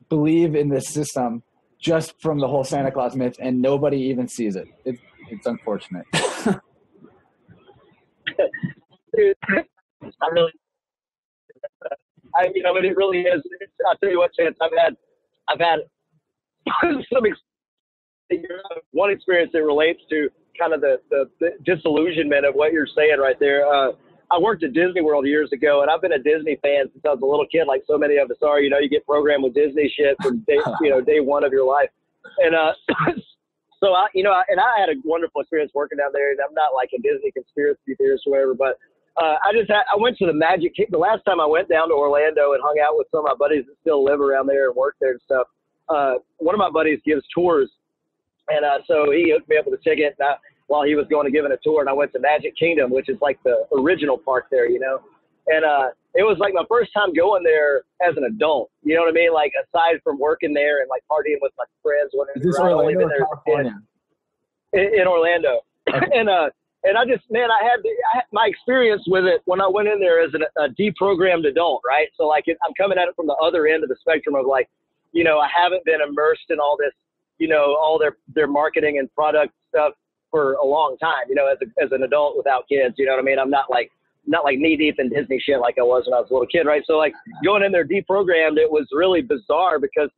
believe in this system just from the whole Santa Claus myth, and nobody even sees it. It's, it's unfortunate. dude, I really, I mean, I mean, it really is. I'll tell you what, Chance, I've had, I've had some one experience that relates to kind of the, the, the disillusionment of what you're saying right there. Uh, I worked at Disney World years ago, and I've been a Disney fan since I was a little kid, like so many of us are. You know, you get programmed with Disney shit from day, you know, day one of your life. And uh, so I, you know, and I had a wonderful experience working down there. And I'm not like a Disney conspiracy theorist or whatever, but uh, I just had, I went to the Magic. The last time I went down to Orlando and hung out with some of my buddies that still live around there and work there and stuff. Uh, one of my buddies gives tours, and uh, so he hooked me up with a ticket. And I, while he was going to giving a tour, and I went to Magic Kingdom, which is like the original park there, you know. And uh, it was like my first time going there as an adult. You know what I mean? Like aside from working there and like partying with my friends, whatever. Is this Orlando or California? In, in Orlando, okay. and uh, and I just man, I had, I had, my experience with it when I went in there as an, a deprogrammed adult, right? So like it, I'm coming at it from the other end of the spectrum of like, you know, I haven't been immersed in all this, you know, all their their marketing and product stuff for a long time, you know, as, a, as an adult without kids, you know what I mean? I'm not like, not like knee deep in Disney shit like I was when I was a little kid, right? So like going in there deprogrammed, it was really bizarre because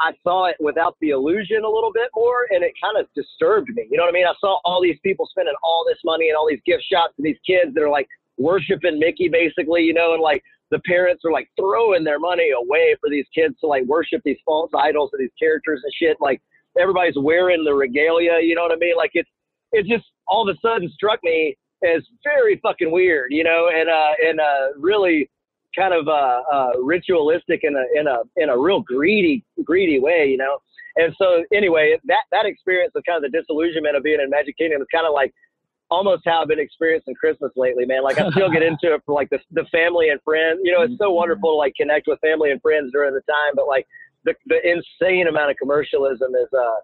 I saw it without the illusion a little bit more and it kind of disturbed me. You know what I mean? I saw all these people spending all this money and all these gift shops and these kids that are like worshiping Mickey basically, you know, and like the parents are like throwing their money away for these kids to like worship these false idols and these characters and shit. Like everybody's wearing the regalia, you know what I mean? Like it's it just all of a sudden struck me as very fucking weird, you know, and uh, and uh, really kind of uh, uh, ritualistic in a in a in a real greedy greedy way, you know. And so anyway, that that experience of kind of the disillusionment of being in Magic Kingdom is kind of like almost how I've been experiencing Christmas lately, man. Like I still get into it for like the the family and friends. You know, it's so wonderful to like connect with family and friends during the time, but like the the insane amount of commercialism is uh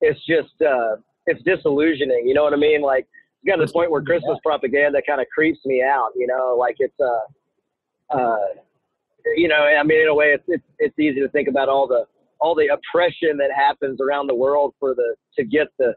it's just uh it's disillusioning. You know what I mean? Like it's got to the point where Christmas yeah. propaganda kind of creeps me out. You know, like it's uh, uh, you know, I mean, in a way, it's it's it's easy to think about all the all the oppression that happens around the world for the to get the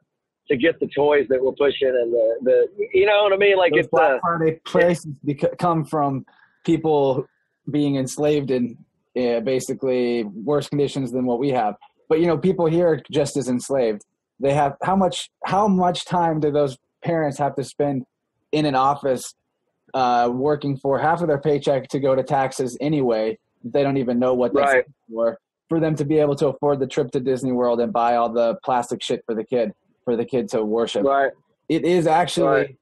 to get the toys that we're pushing and the the you know what I mean? Like Those it's Black uh, Friday places beca- come from people being enslaved in uh, basically worse conditions than what we have. But you know, people here are just as enslaved they have how much how much time do those parents have to spend in an office uh, working for half of their paycheck to go to taxes anyway? They don't even know what that's right. for. For them to be able to afford the trip to disney world and buy all the plastic shit for the kid for the kid to worship. Right. It is actually right.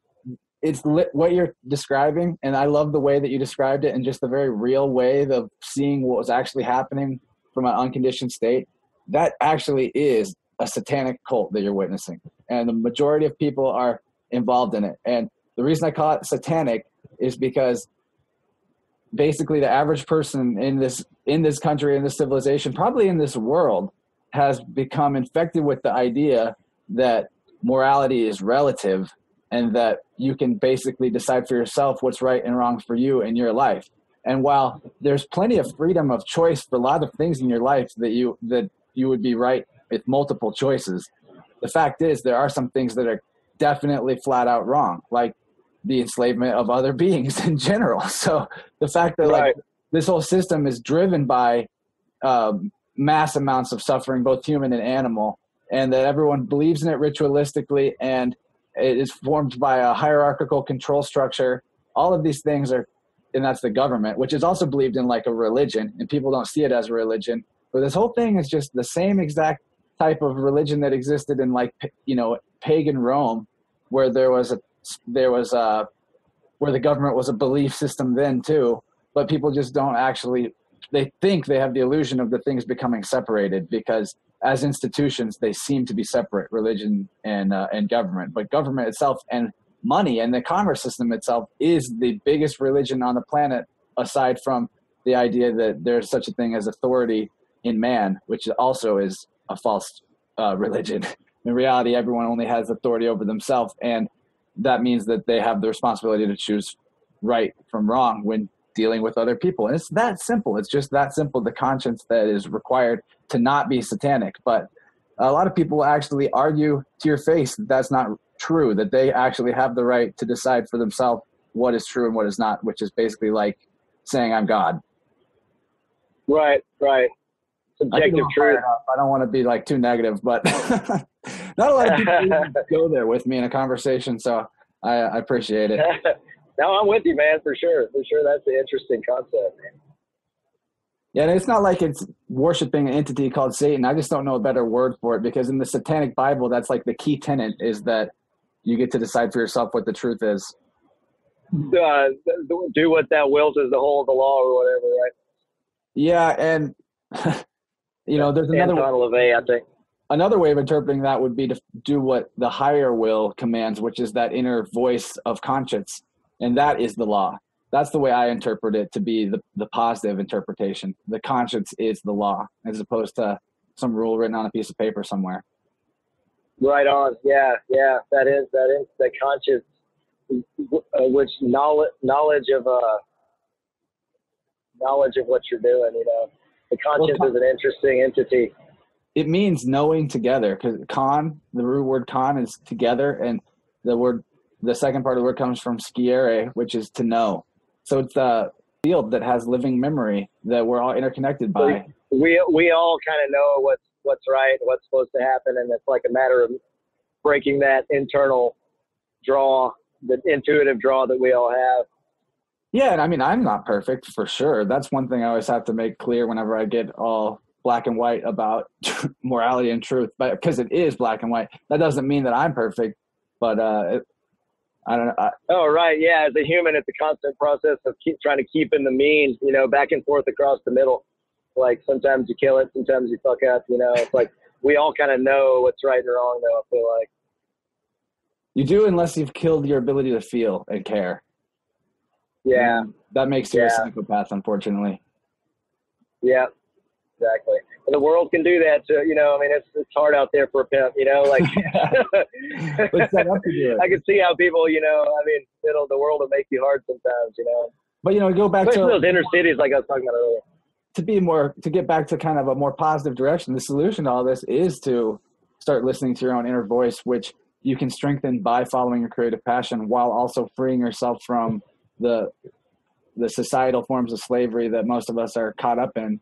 it's lit, what you're describing and i love the way that you described it and just the very real way of seeing what was actually happening from an unconditioned state. That actually is a satanic cult that you're witnessing, and the majority of people are involved in it. And the reason I call it satanic is because basically the average person in this in this country in this civilization probably in this world has become infected with the idea that morality is relative and that you can basically decide for yourself what's right and wrong for you in your life and while there's plenty of freedom of choice for a lot of things in your life that you that you would be right with multiple choices. The fact is, there are some things that are definitely flat out wrong, like the enslavement of other beings in general. So the fact that right. like this whole system is driven by um, mass amounts of suffering, both human and animal, and that everyone believes in it ritualistically, and it is formed by a hierarchical control structure. All of these things are, and that's the government, which is also believed in like a religion, and people don't see it as a religion. But this whole thing is just the same exact type of religion that existed in like you know pagan Rome, where there was a there was a where the government was a belief system then too, but people just don't actually they think they have the illusion of the things becoming separated because as institutions they seem to be separate religion and uh, and government. But government itself and money and the commerce system itself is the biggest religion on the planet aside from the idea that there's such a thing as authority in man which also is a false uh, religion. In reality, everyone only has authority over themselves, and that means that they have the responsibility to choose right from wrong when dealing with other people. And it's that simple. It's just that simple. The conscience that is required to not be satanic. But a lot of people actually argue to your face that that's not true, that they actually have the right to decide for themselves what is true and what is not, which is basically like saying I'm God. Right, right. Subjective truth. I don't want to be like too negative, but not a lot of people go there with me in a conversation, so I, I appreciate it. no, I'm with you, man, for sure. For sure, that's an interesting concept, man. Yeah, and it's not like it's worshiping an entity called Satan. I just don't know a better word for it because in the Satanic Bible, that's like the key tenet is that you get to decide for yourself what the truth is. Uh, do what that wilt is the whole of the law or whatever, right? Yeah, and you know, there's another Anton LaVey, I think. Another way of interpreting that would be to do what the higher will commands, which is that inner voice of conscience, and that is the law that's the way I interpret it to be the, the positive interpretation. The conscience is the law as opposed to some rule written on a piece of paper somewhere. Right on. Yeah, yeah. That is that is the conscience, uh, which knowledge knowledge of uh knowledge of what you're doing. You know, the conscience well, con- is an interesting entity. It means knowing together because con the root word con is together, and the word the second part of the word comes from scire, which is to know. So it's a field that has living memory that we're all interconnected by. We we all kind of know what's what's right, what's supposed to happen, and it's like a matter of breaking that internal draw, the intuitive draw that we all have. Yeah, and I mean I'm not perfect for sure. That's one thing I always have to make clear whenever I get all black and white about morality and truth, but because it is black and white, that doesn't mean that I'm perfect. But uh, I don't know. I, oh, right. Yeah. As a human, it's a constant process of keep trying to keep in the mean, you know, back and forth across the middle. Like sometimes you kill it, sometimes you fuck up, you know, it's like we all kind of know what's right and wrong though. I feel like you do, unless you've killed your ability to feel and care. Yeah. That makes you yeah. a psychopath, unfortunately. Yeah, exactly. And the world can do that. So, you know, I mean, it's, it's hard out there for a pimp, you know, like I can see how people, you know, I mean, it'll, the world will make you hard sometimes, you know, but you know, go back Especially to those inner cities, like I was talking about earlier. To be more, to get back to kind of a more positive direction, the solution to all this is to start listening to your own inner voice, which you can strengthen by following your creative passion while also freeing yourself from the the societal forms of slavery that most of us are caught up in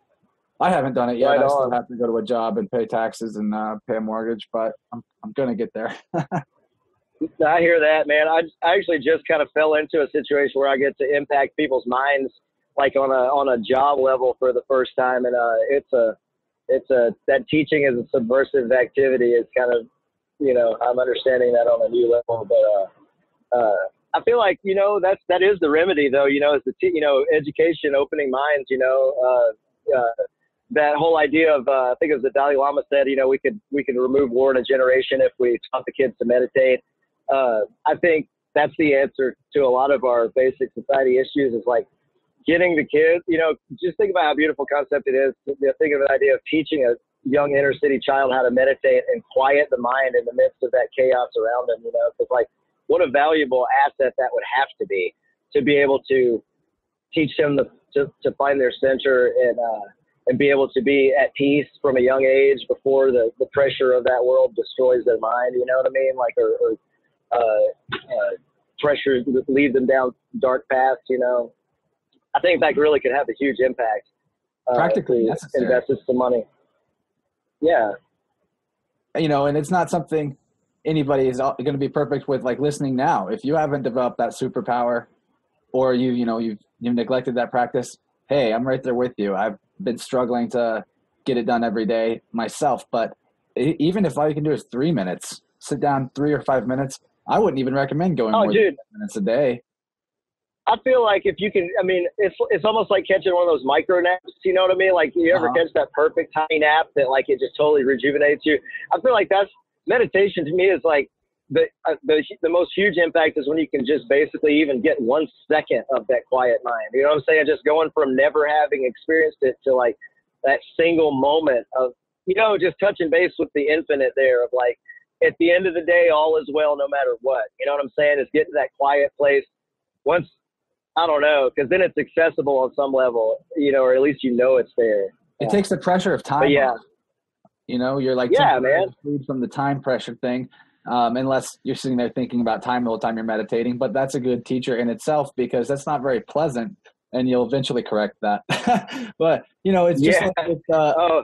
I haven't done it yet. Right I still have to go to a job and pay taxes and uh, pay a mortgage, but I'm I'm gonna get there. I hear that, man. I, I actually just kind of fell into a situation where I get to impact people's minds, like on a on a job level for the first time, and uh, it's a it's a that teaching is a subversive activity. It's kind of you know I'm understanding that on a new level, but uh, uh, I feel like you know that's that is the remedy though. You know, is the you know education, opening minds. You know. Uh, uh, that whole idea of uh, I think it was the Dalai Lama said, you know, we could we could remove war in a generation if we taught the kids to meditate. Uh, I think that's the answer to a lot of our basic society issues. Is like getting the kids, you know, just think about how beautiful concept it is. Think of an idea of teaching a young inner city child how to meditate and quiet the mind in the midst of that chaos around them. You know, it's like what a valuable asset that would have to be to be able to teach them the, to, to find their center and uh, and be able to be at peace from a young age before the, the pressure of that world destroys their mind. You know what I mean? Like, or, or uh, uh, pressure lead them down dark paths. You know, I think that really could have a huge impact. Uh, Practically invested some money. Yeah. You know, and it's not something anybody is going to be perfect with like listening now. If you haven't developed that superpower or you, you know, you've, you've neglected that practice, hey, I'm right there with you. I've been struggling to get it done every day myself. But even if all you can do is three minutes, sit down three or five minutes. I wouldn't even recommend going oh, more dude. than minutes a day. I feel like if you can, I mean, it's it's almost like catching one of those micro naps. You know what I mean? Like you ever uh-huh. catch that perfect tiny nap that like it just totally rejuvenates you. I feel like that's meditation to me is like the, uh, the the most huge impact is when you can just basically even get one second of that quiet mind. You know what I'm saying? Just going from never having experienced it to like that single moment of you know just touching base with the infinite there of like at the end of the day all is well no matter what. You know what I'm saying? Is get to that quiet place once I don't know because then it's accessible on some level, you know, or at least you know it's there. It takes the pressure of time. But yeah. You know, you're like yeah, man. From the time pressure thing um, unless you're sitting there thinking about time the whole time you're meditating. But that's a good teacher in itself because that's not very pleasant, and you'll eventually correct that. but you know, it's just Yeah. like with, uh, Oh,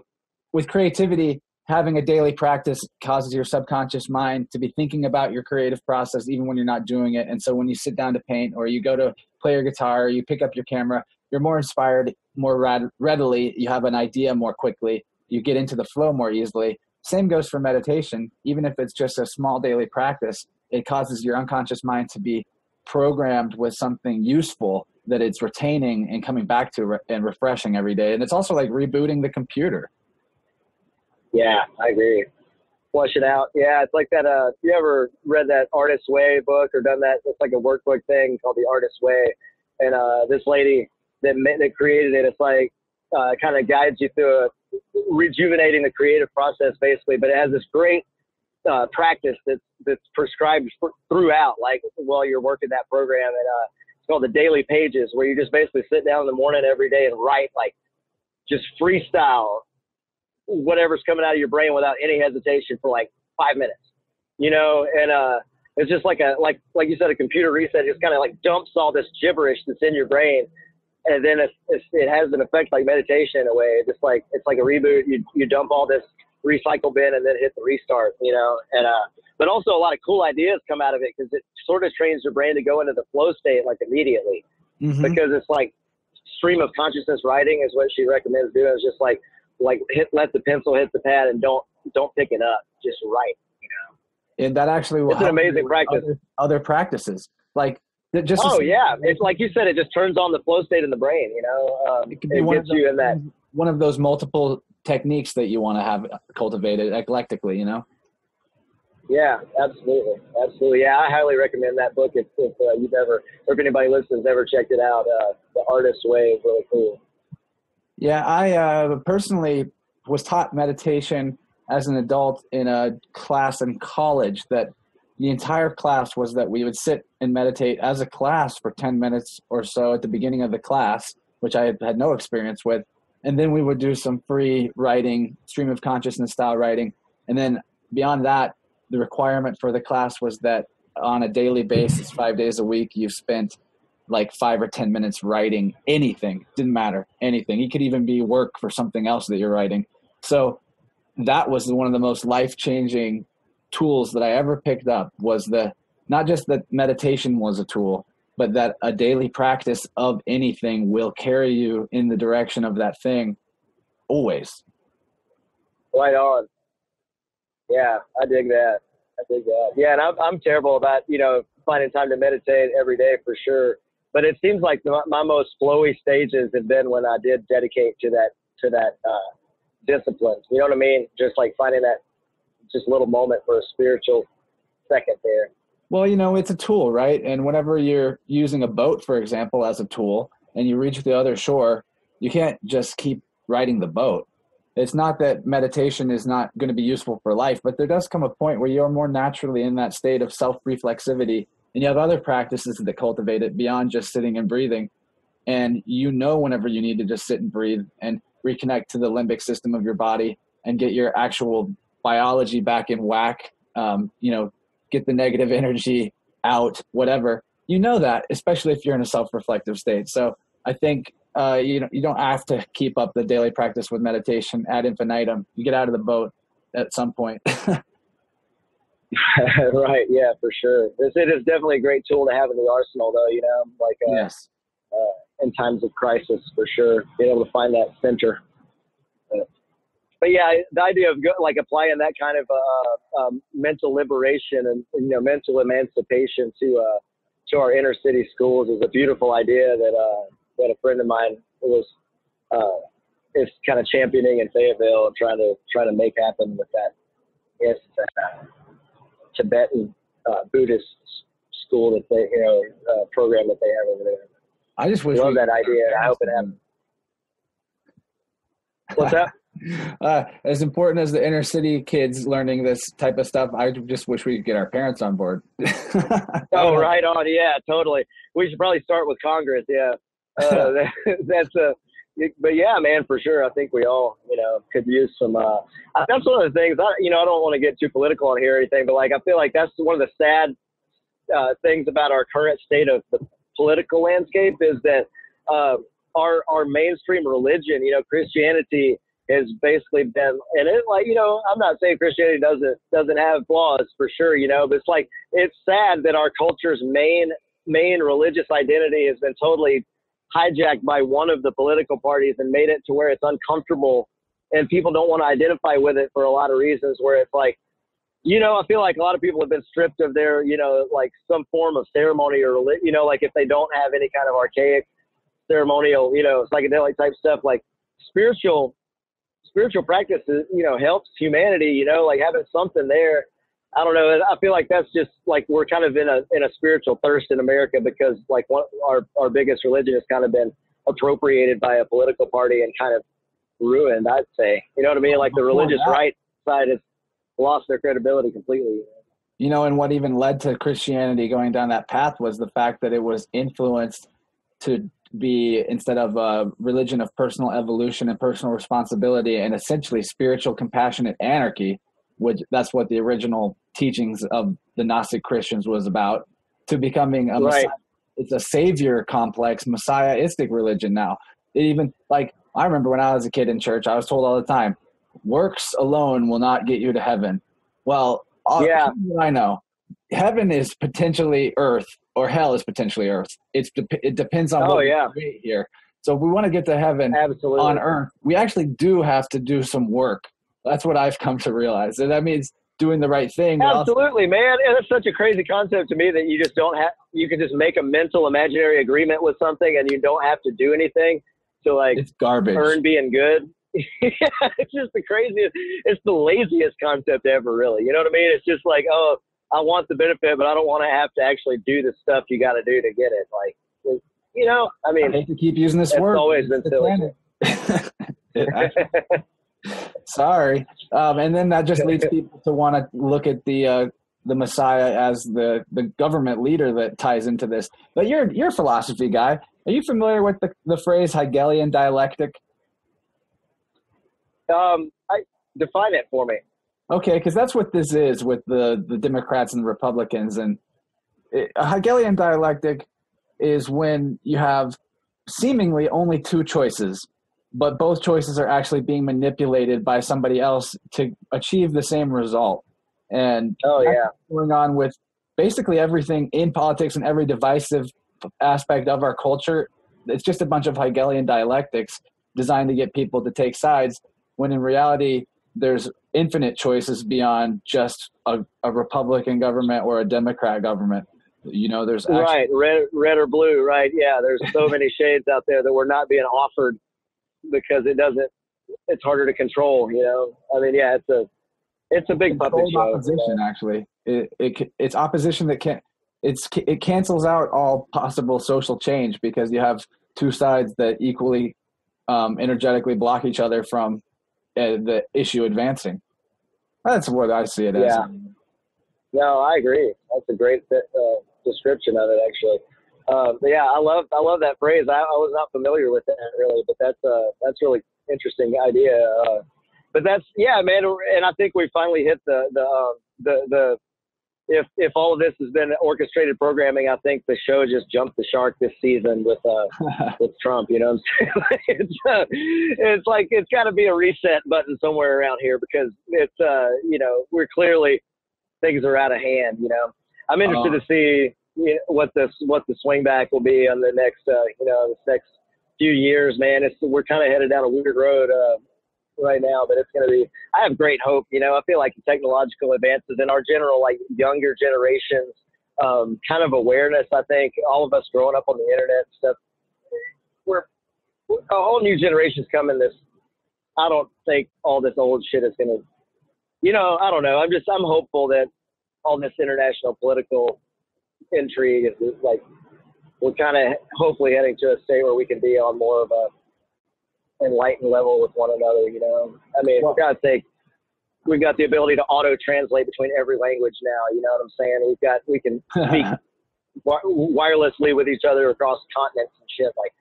with creativity. Having a daily practice causes your subconscious mind to be thinking about your creative process even when you're not doing it. And so when you sit down to paint or you go to play your guitar or you pick up your camera, you're more inspired more rad- readily. You have an idea more quickly. You get into the flow more easily. Same goes for meditation. Even if it's just a small daily practice, it causes your unconscious mind to be programmed with something useful that it's retaining and coming back to re- and refreshing every day. And it's also like rebooting the computer. yeah, I agree. Flush it out. Yeah, it's like that. Uh, you ever read that Artist's Way book or done that? It's like a workbook thing called the Artist's Way. And uh, this lady that that created it, it's like uh, kind of guides you through a, rejuvenating the creative process, basically. But it has this great uh, practice that's that's prescribed f- throughout, like while you're working that program. And uh, it's called the daily pages, where you just basically sit down in the morning every day and write like just freestyle whatever's coming out of your brain without any hesitation for like five minutes, you know, and uh, it's just like a like like you said, a computer reset. Just kind of like dumps all this gibberish that's in your brain, and then it's, it's, it has an effect like meditation in a way. It's just like it's like a reboot. You you dump all this recycle bin and then hit the restart, you know, and uh, but also a lot of cool ideas come out of it because it sort of trains your brain to go into the flow state like immediately Mhm. because it's like stream of consciousness writing is what she recommends doing. It's just like like hit let the pencil hit the pad and don't don't pick it up, just write. You know. And that actually will It's an amazing practice. Other, other practices like th- just Oh yeah, it's like you said, it just turns on the flow state in the brain. You know, um, it it one of gets you those- in that. one of those multiple techniques that you want to have cultivated eclectically. You know. Yeah, absolutely, absolutely. Yeah, I highly recommend that book if, if uh, you've ever, or if anybody listens ever checked it out. Uh, the Artist's Way is really cool. Yeah, I uh, personally was taught meditation as an adult in a class in college. That the entire class was that we would sit and meditate as a class for ten minutes or so at the beginning of the class, which I had, had no experience with, and then we would do some free writing, stream of consciousness style writing, and then beyond that, the requirement for the class was that on a daily basis, five days a week, you spent like five or ten minutes writing anything. Didn't matter anything. It could even be work for something else that you're writing. So that was one of the most life-changing tools that i ever picked up was the not just that meditation was a tool but that a daily practice of anything will carry you in the direction of that thing always Right on. Yeah, I dig that. I dig that. Yeah, and I'm I'm terrible about you know finding time to meditate every day for sure. But it seems like my, my most flowy stages have been when I did dedicate to that to that uh, discipline. You know what I mean? Just like finding that just a little moment for a spiritual second there. Well, you know, it's a tool, right? And whenever you're using a boat, for example, as a tool, and you reach the other shore, you can't just keep riding the boat. It's not that meditation is not going to be useful for life, but there does come a point where you're more naturally in that state of self reflexivity, and you have other practices that cultivate it beyond just sitting and breathing. And you know, whenever you need to just sit and breathe and reconnect to the limbic system of your body and get your actual biology back in whack, um, you know, get the negative energy out, whatever. You know that, especially if you're in a self-reflective state. So I think uh, you know you don't have to keep up the daily practice with meditation ad infinitum. You get out of the boat at some point. right. Yeah, for sure. It's, it is definitely a great tool to have in the arsenal, though. You know, like uh, yes. uh, in times of crisis, for sure, being able to find that center. But, yeah, the idea of go, like applying that kind of uh, um, mental liberation and you know mental emancipation to uh, to our inner city schools is a beautiful idea that uh, that a friend of mine was uh, is kind of championing in Fayetteville and trying to trying to make happen with that. Yes, uh, Tibetan uh, Buddhist school that they you know uh, program that they have over there. I just wish Love we- that idea. I hope it happens. What's that? Uh, as important as the inner city kids learning this type of stuff, I just wish we could get our parents on board. Oh, right on. Yeah, totally. We should probably start with Congress. Yeah, uh, that, that's a but yeah, man, for sure. I think we all, you know, could use some. Uh, that's one of the things. I, you know, I don't want to get too political on here or anything, but like, I feel like that's one of the sad uh, things about our current state of the political landscape is that uh, our our mainstream religion, you know, Christianity has basically been, and it like, you know, I'm not saying Christianity doesn't doesn't have flaws for sure, you know, but it's like it's sad that our culture's main main religious identity has been totally hijacked by one of the political parties and made it to where it's uncomfortable and people don't want to identify with it for a lot of reasons where it's like you know i feel like a lot of people have been stripped of their you know like some form of ceremony or you know like if they don't have any kind of archaic ceremonial you know psychedelic type stuff like spiritual spiritual practices uh, you know helps humanity you know like having something there I don't know. I feel like that's just like we're kind of in a in a spiritual thirst in America because like one, our our biggest religion has kind of been appropriated by a political party and kind of ruined. I'd say. You know what I mean? Like the religious right side has lost their credibility completely. You know, and what even led to Christianity going down that path was the fact that it was influenced to be instead of a religion of personal evolution and personal responsibility and essentially spiritual compassionate anarchy which that's what the original teachings of the Gnostic Christians was about, to becoming a right. Messiah. It's a savior complex, messiahistic religion now. It even like I remember when I was a kid in church, I was told all the time, works alone will not get you to heaven. Well, yeah, I know. Heaven is potentially earth, or hell is potentially earth. It's it depends on oh, what yeah. we here. So if we want to get to heaven Absolutely. on earth, we actually do have to do some work that's what I've come to realize. And that means doing the right thing. Absolutely, man. And it's such a crazy concept to me that you just don't have, you can just make a mental imaginary agreement with something and you don't have to do anything to like it's garbage. earn being good. it's just the craziest, it's the laziest concept ever, really. You know what I mean? It's just like, oh, I want the benefit, but I don't want to have to actually do the stuff you got to do to get it. Like, you know, I mean, I hate to keep using this word. It's always been silly. Sorry. Um, and then that just leads people to want to look at the uh, the Messiah as the the government leader that ties into this. But you're you're a philosophy guy. Are you familiar with the, the phrase Hegelian dialectic? Um, I define it for me. Okay, because that's what this is with the the Democrats and the Republicans, and it, a Hegelian dialectic is when you have seemingly only two choices but both choices are actually being manipulated by somebody else to achieve the same result. And oh yeah, going on with basically everything in politics and every divisive aspect of our culture. It's just a bunch of Hegelian dialectics designed to get people to take sides. When in reality, there's infinite choices beyond just a, a Republican government or a Democrat government. You know, there's actually- right red, red or blue. Right? Yeah, there's so many shades out there that we're not being offered because it doesn't. It's harder to control. You know, I mean, yeah, it's a it's a big puppet show. Opposition, you know? actually, it, it it's opposition that can it's it cancels out all possible social change because you have two sides that equally um, energetically block each other from uh, the issue advancing. That's what I see it as. Yeah. No, I agree. That's a great uh, description of it, actually. Um, yeah, I love I love that phrase. I, I, was not familiar with that really, but that's uh that's really interesting idea. Uh, but that's yeah, man. And I think we finally hit the the uh, the the if if all of this has been orchestrated programming, I think the show just jumped the shark this season with uh with Trump. You know, it's uh, it's like it's got to be a reset button somewhere around here because it's uh you know we're clearly things are out of hand. You know, I'm interested uh, to see you know, what this what the swing back will be on the next uh, you know this next few years, man. It's we're kind of headed down a weird road uh, right now, but it's going to be. I have great hope. You know, I feel like the technological advances in our general like younger generations um, kind of awareness. I think all of us growing up on the internet stuff, we're a whole new generation's coming. This I don't think all this old shit is going to. You know, I don't know. I'm just I'm hopeful that all this international political intrigue. is like we're kind of hopefully heading to a state where we can be on more of a enlightened level with one another. You know, I mean, well, for God's sake, we've got the ability to auto translate between every language now. You know what I'm saying? We've got we can speak wirelessly with each other across continents and shit. Like,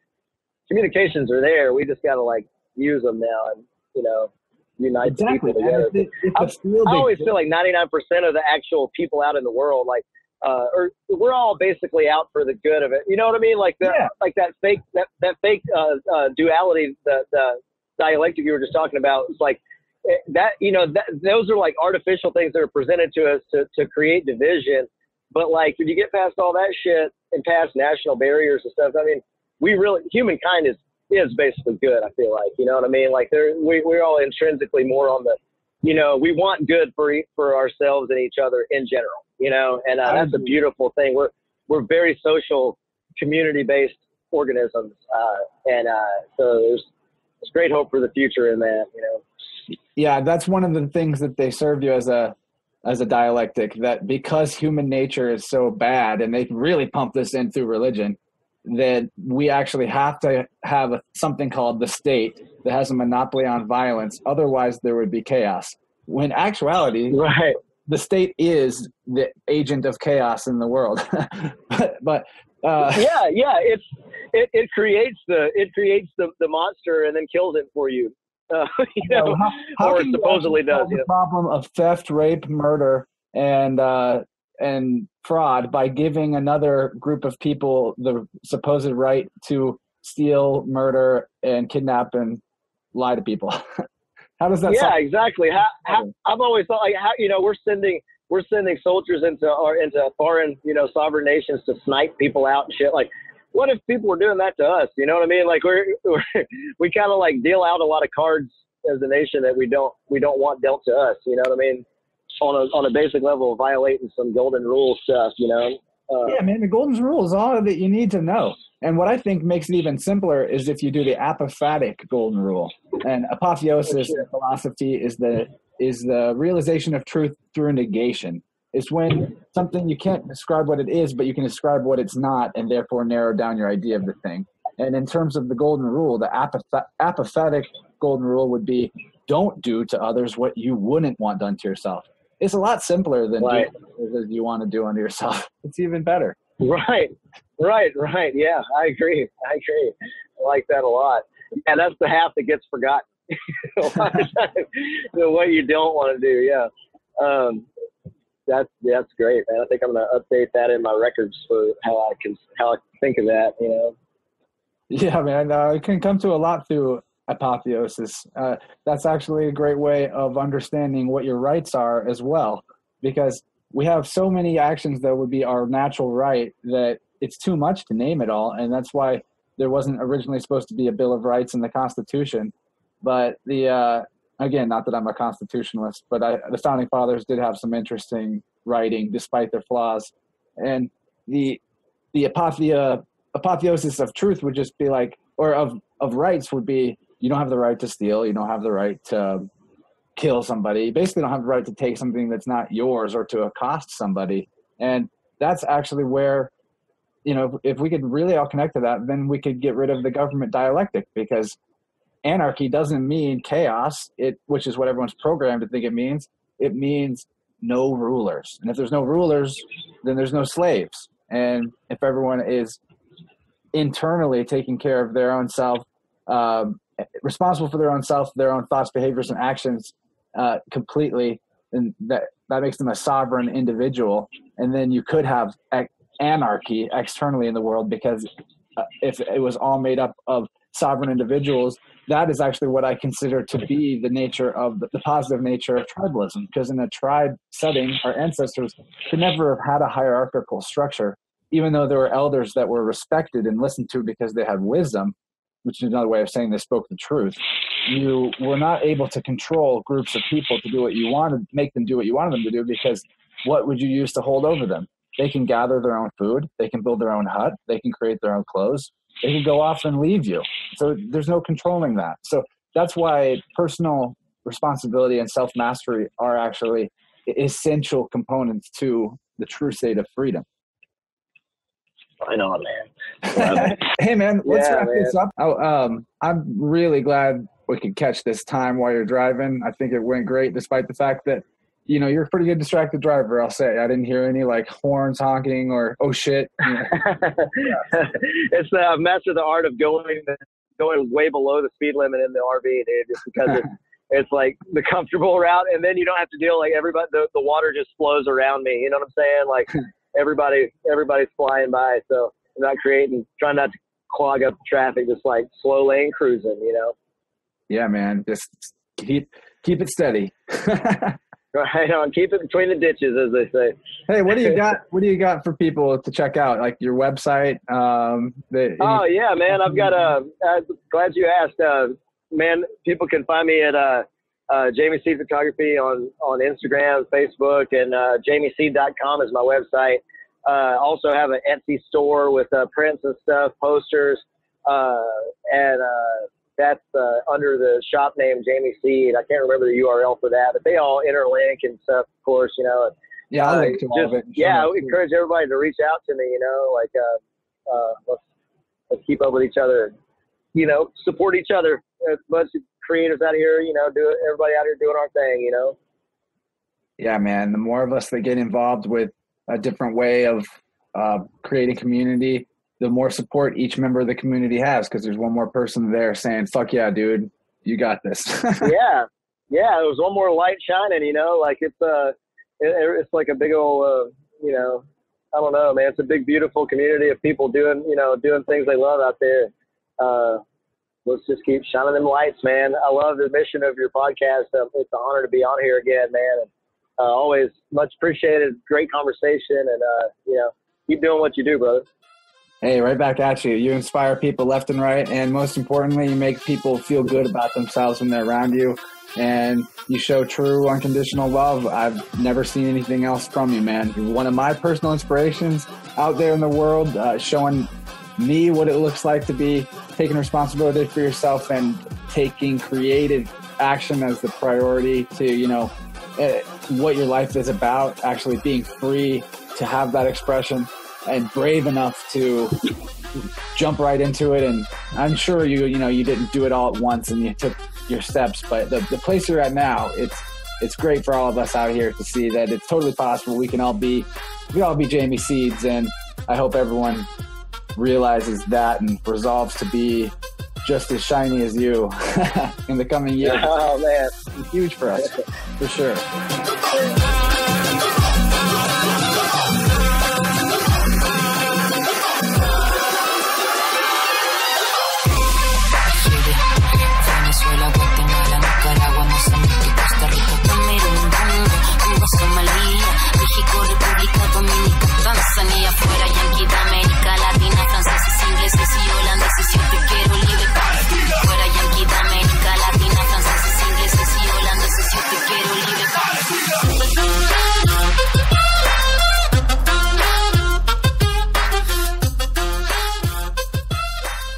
communications are there. We just got to like use them now and, you know, unite exactly. people together. It, I, I always feel like 99% of the actual people out in the world, like, uh, or we're all basically out for the good of it. You know what I mean? Like the, yeah. like that fake, that, that fake, uh, uh, duality, the, the dialectic you were just talking about. It's like eh, that, you know, that, those are like artificial things that are presented to us to, to create division. But like, when you get past all that shit and past national barriers and stuff, I mean, we really, humankind is, is basically good. I feel like, you know what I mean? Like there, we, we're all intrinsically more on the, you know, we want good for, for ourselves and each other in general you know, and uh, that's a beautiful thing. We're we're very social, community based organisms, uh, and uh, so there's there's great hope for the future in that, you know. Yeah, that's one of the things that they serve you as a as a dialectic that because human nature is so bad, and they really pump this in through religion, that we actually have to have a, something called the state that has a monopoly on violence. Otherwise, there would be chaos. When actuality, right the state is the agent of chaos in the world. but, but uh, yeah, yeah, it's it, it creates the it creates the, the monster and then kills it for you. Uh, you know, how, how or supposedly does. The problem of theft, rape, murder, and uh, and fraud by giving another group of people the supposed right to steal, murder, and kidnap and lie to people. How does that? Yeah, sound? exactly. How, how, oh. I've always thought like how you know we're sending we're sending soldiers into our into foreign you know sovereign nations to snipe people out and shit. Like, what if people were doing that to us? You know what I mean? Like we're, we're we kind of like deal out a lot of cards as a nation that we don't we don't want dealt to us. You know what I mean? On a on a basic level, violating some golden rule stuff. You know. Uh, yeah, man, the golden rule is all that you need to know. And what I think makes it even simpler is if you do the apophatic golden rule. And apotheosis sure. philosophy is the is the realization of truth through negation. It's when something you can't describe what it is, but you can describe what it's not, and therefore narrow down your idea of the thing. And in terms of the golden rule, the apoph- apophatic golden rule would be don't do to others what you wouldn't want done to yourself. It's a lot simpler than right. do you want to do unto yourself. It's even better. Right, right, right. Yeah, I agree. I agree. I like that a lot. And that's the half that gets forgotten. the what you don't want to do. Yeah. Um, that's that's great, man. I think I'm gonna update that in my records for how I can how I think of that. You know. Yeah, man. Uh, it can come to a lot through apotheosis. Uh, that's actually a great way of understanding what your rights are as well, because we have so many actions that would be our natural right that it's too much to name it all, and that's why there wasn't originally supposed to be a Bill of Rights in the Constitution. But the uh, again, not that I'm a constitutionalist, but I, the founding fathers did have some interesting writing despite their flaws, and the the apothea, apotheosis of truth would just be like, or of of rights would be, you don't have the right to steal, you don't have the right to kill somebody. You basically don't have the right to take something that's not yours or to accost somebody. And that's actually where, you know, if we could really all connect to that, then we could get rid of the government dialectic because anarchy doesn't mean chaos, it which is what everyone's programmed to think it means. It means no rulers. And if there's no rulers, then there's no slaves. And if everyone is internally taking care of their own self, um, responsible for their own self, their own thoughts, behaviors, and actions, uh, completely, and that that makes them a sovereign individual. And then you could have anarchy externally in the world because uh, if it was all made up of sovereign individuals, that is actually what I consider to be the nature of the, the positive nature of tribalism. Because in a tribe setting, our ancestors could never have had a hierarchical structure, even though there were elders that were respected and listened to because they had wisdom which is another way of saying they spoke the truth. You were not able to control groups of people to do what you wanted, make them do what you wanted them to do, because what would you use to hold over them? They can gather their own food, they can build their own hut, they can create their own clothes, they can go off and leave you. So there's no controlling that. So that's why personal responsibility and self mastery are actually essential components to the true state of freedom. I know, man. hey, man, let's yeah, wrap man. this up. Oh, um, I'm really glad we could catch this time while you're driving. I think it went great, despite the fact that you know, you're a pretty good distracted driver, I'll say. I didn't hear any like horns honking or oh shit. You know. it's uh, master of the art of going going way below the speed limit in the RV, dude, just because it's it's like the comfortable route, and then you don't have to deal like everybody. The, the water just flows around me. You know what I'm saying? Like everybody everybody's flying by, so I'm not creating, trying not to clog up traffic, just like slow lane cruising. You know? Yeah, man. Just keep keep it steady. Right on. Keep it between the ditches, as they say. Hey, what do you got? what do you got for people to check out? Like your website? Um, the, oh yeah, man. I've got a. Uh, glad you asked. Uh, man, people can find me at uh, uh, Jamie Seed Photography on on Instagram, Facebook, and uh, JamieSeed.com is my website. Uh, also have an Etsy store with uh, prints and stuff, posters, uh, and uh, that's uh, under the shop name Jamie Seed. I can't remember the URL for that, but they all interlink and stuff, of course, you know. Yeah, I like uh, all of it. Yeah, I encourage everybody to reach out to me, you know, like, uh, uh, let's, let's keep up with each other, you know, support each other. As much creators out here, you know, do everybody out here doing our thing, you know. Yeah, man. The more of us that get involved with a different way of uh, creating community, the more support each member of the community has because there's one more person there saying fuck yeah dude you got this yeah yeah it was one more light shining you know like it's uh it, it's like a big old uh, you know i don't know man it's a big beautiful community of people doing you know doing things they love out there uh let's just keep shining them lights man i love the mission of your podcast um, it's an honor to be on here again man and uh, always much appreciated great conversation and uh you know keep doing what you do brother Hey, right back at you. You inspire people left and right, and most importantly, you make people feel good about themselves when they're around you. And you show true unconditional love. I've never seen anything else from you, man. You're one of my personal inspirations out there in the world, uh, showing me what it looks like to be taking responsibility for yourself and taking creative action as the priority to, you know, uh, what your life is about, actually being free to have that expression and brave enough to jump right into it. And I'm sure you, you know, you didn't do it all at once and you took your steps, but the, the place you're at now, it's, it's great for all of us out here to see that it's totally possible. We can all be, we all be Jamie Seeds. And I hope everyone realizes that and resolves to be just as shiny as you in the coming years. Oh man, it's huge for us, for sure.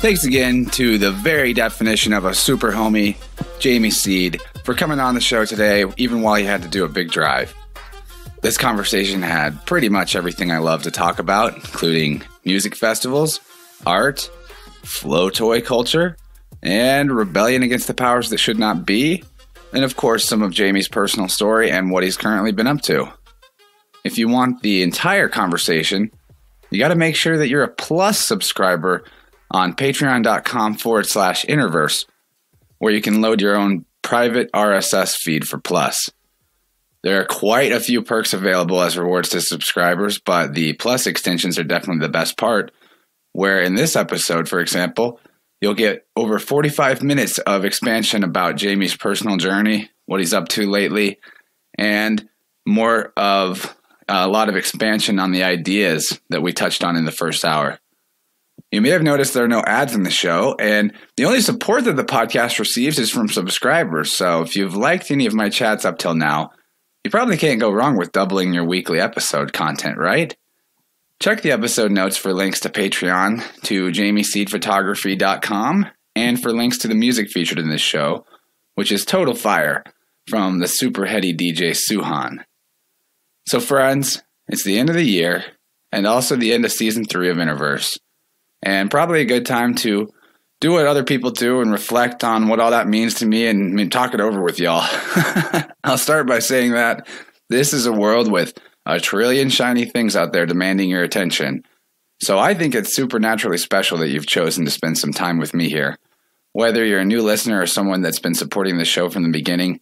Thanks again to the very definition of a super homie, Jamie Seed, for coming on the show today, even while you had to do a big drive. This conversation had pretty much everything I love to talk about, including music festivals, art, flow toy culture, and rebellion against the powers that should not be, and of course, some of Jamie's personal story and what he's currently been up to. If you want the entire conversation, you got to make sure that you're a plus subscriber on patreon.com forward slash innerverse, where you can load your own private RSS feed for Plus. There are quite a few perks available as rewards to subscribers, but the Plus extensions are definitely the best part. Where in this episode, for example, you'll get over 45 minutes of expansion about Jamie's personal journey, what he's up to lately, and more of uh, a lot of expansion on the ideas that we touched on in the first hour. You may have noticed there are no ads in the show, and the only support that the podcast receives is from subscribers. So if you've liked any of my chats up till now, you probably can't go wrong with doubling your weekly episode content, right? Check the episode notes for links to Patreon, to jamieseedphotography.com, and for links to the music featured in this show, which is Total Fire from the super heady DJ Suhan. So, friends, it's the end of the year, and also the end of season three of InnerVerse and probably a good time to do what other people do and reflect on what all that means to me and talk it over with y'all. I'll start by saying that this is a world with a trillion shiny things out there demanding your attention. So I think it's supernaturally special that you've chosen to spend some time with me here. whether you're a new listener or someone that's been supporting the show from the beginning,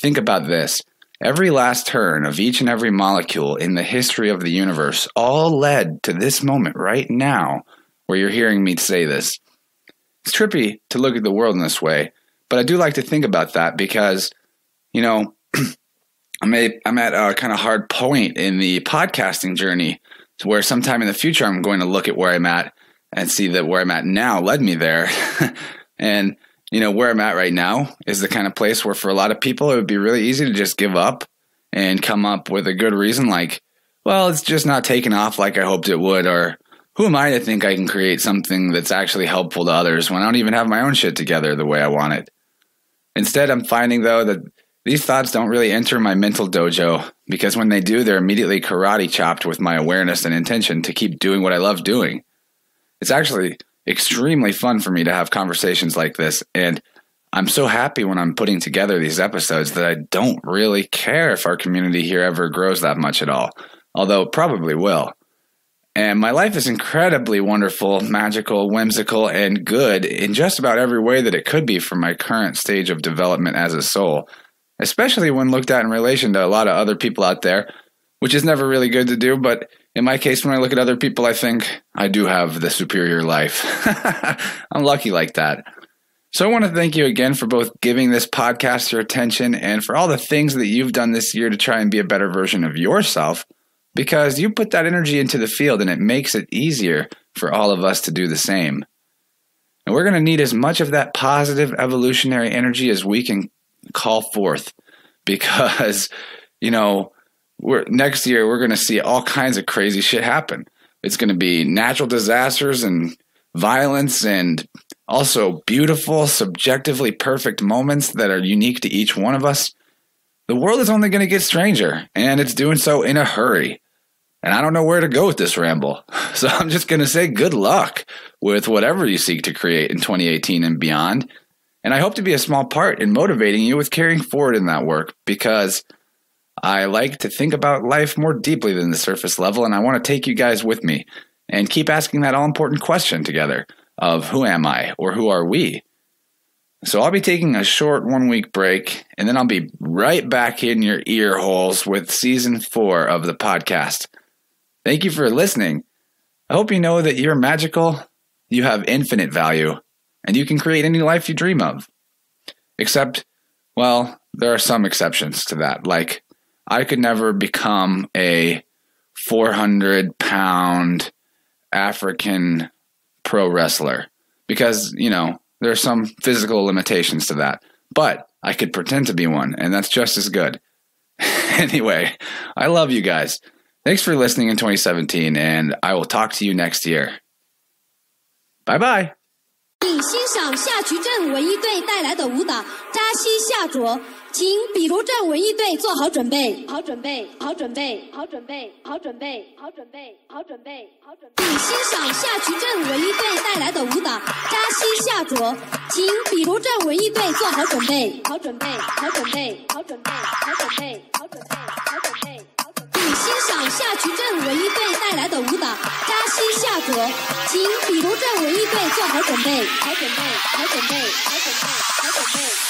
think about this. Every last turn of each and every molecule in the history of the universe all led to this moment right now where you're hearing me say this. It's trippy to look at the world in this way, but I do like to think about that because, you know, I'm, a, I'm at a kind of hard point in the podcasting journey to where sometime in the future I'm going to look at where I'm at and see that where I'm at now led me there. and you know, where I'm at right now is the kind of place where for a lot of people it would be really easy to just give up and come up with a good reason like, well, it's just not taking off like I hoped it would, or who am I to think I can create something that's actually helpful to others when I don't even have my own shit together the way I want it? Instead, I'm finding though that these thoughts don't really enter my mental dojo because when they do, they're immediately karate chopped with my awareness and intention to keep doing what I love doing. It's actually extremely fun for me to have conversations like this. And I'm so happy when I'm putting together these episodes that I don't really care if our community here ever grows that much at all, although it probably will. And my life is incredibly wonderful, magical, whimsical, and good in just about every way that it could be for my current stage of development as a soul, especially when looked at in relation to a lot of other people out there, which is never really good to do, but in my case, when I look at other people, I think I do have the superior life. I'm lucky like that. So I want to thank you again for both giving this podcast your attention and for all the things that you've done this year to try and be a better version of yourself because you put that energy into the field and it makes it easier for all of us to do the same. And we're going to need as much of that positive evolutionary energy as we can call forth because, you know, we're next year we're going to see all kinds of crazy shit happen. It's going to be natural disasters and violence and also beautiful, subjectively perfect moments that are unique to each one of us. The world is only going to get stranger, and it's doing so in a hurry. And I don't know where to go with this ramble. So I'm just going to say good luck with whatever you seek to create in 2018 and beyond. And I hope to be a small part in motivating you with carrying forward in that work because I like to think about life more deeply than the surface level, and I want to take you guys with me and keep asking that all important question together of who am I or who are we? So I'll be taking a short one week break, and then I'll be right back in your ear holes with season four of the podcast. Thank you for listening. I hope you know that you're magical, you have infinite value, and you can create any life you dream of. Except, well, there are some exceptions to that, like I could never become a 400 pound African pro wrestler because, you know, there are some physical limitations to that. But I could pretend to be one, and that's just as good. anyway, I love you guys. Thanks for listening in 2017, and I will talk to you next year. Bye bye. 请欣赏下曲镇文艺队带来的舞蹈《扎西夏卓》。 请比如镇文艺队做好准备，好准备，好准备，好准备，好准备，好准备，好准备，好准备。请欣赏下曲镇文艺队带来的舞蹈《扎西夏卓》。请比如镇文艺队做好准备，好准备，好准备，好准备，好准备，好准备，好准备，好准备。请欣赏下曲镇文艺队带来的舞蹈《扎西夏卓》。请比如镇文艺队做好准备，好准备，好准备，好准备，好准备，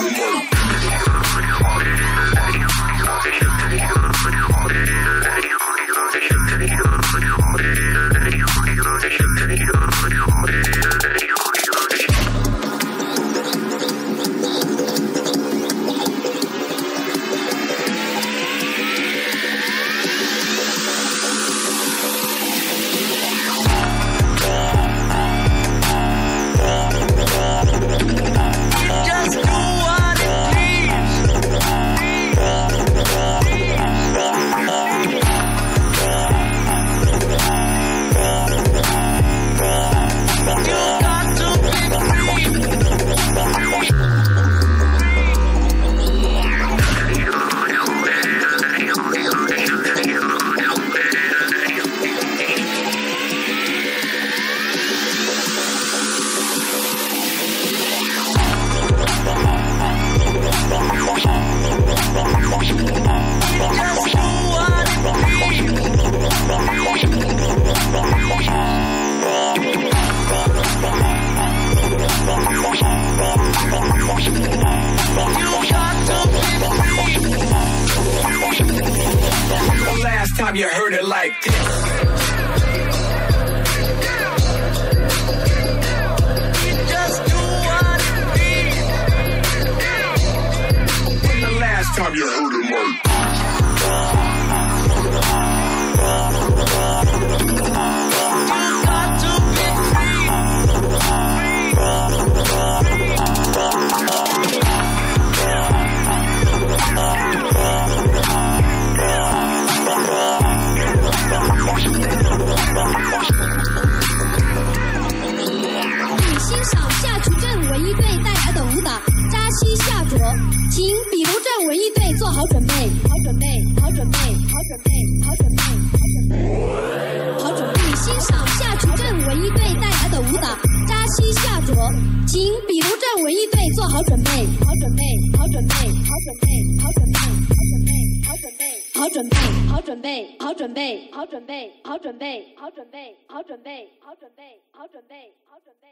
Washington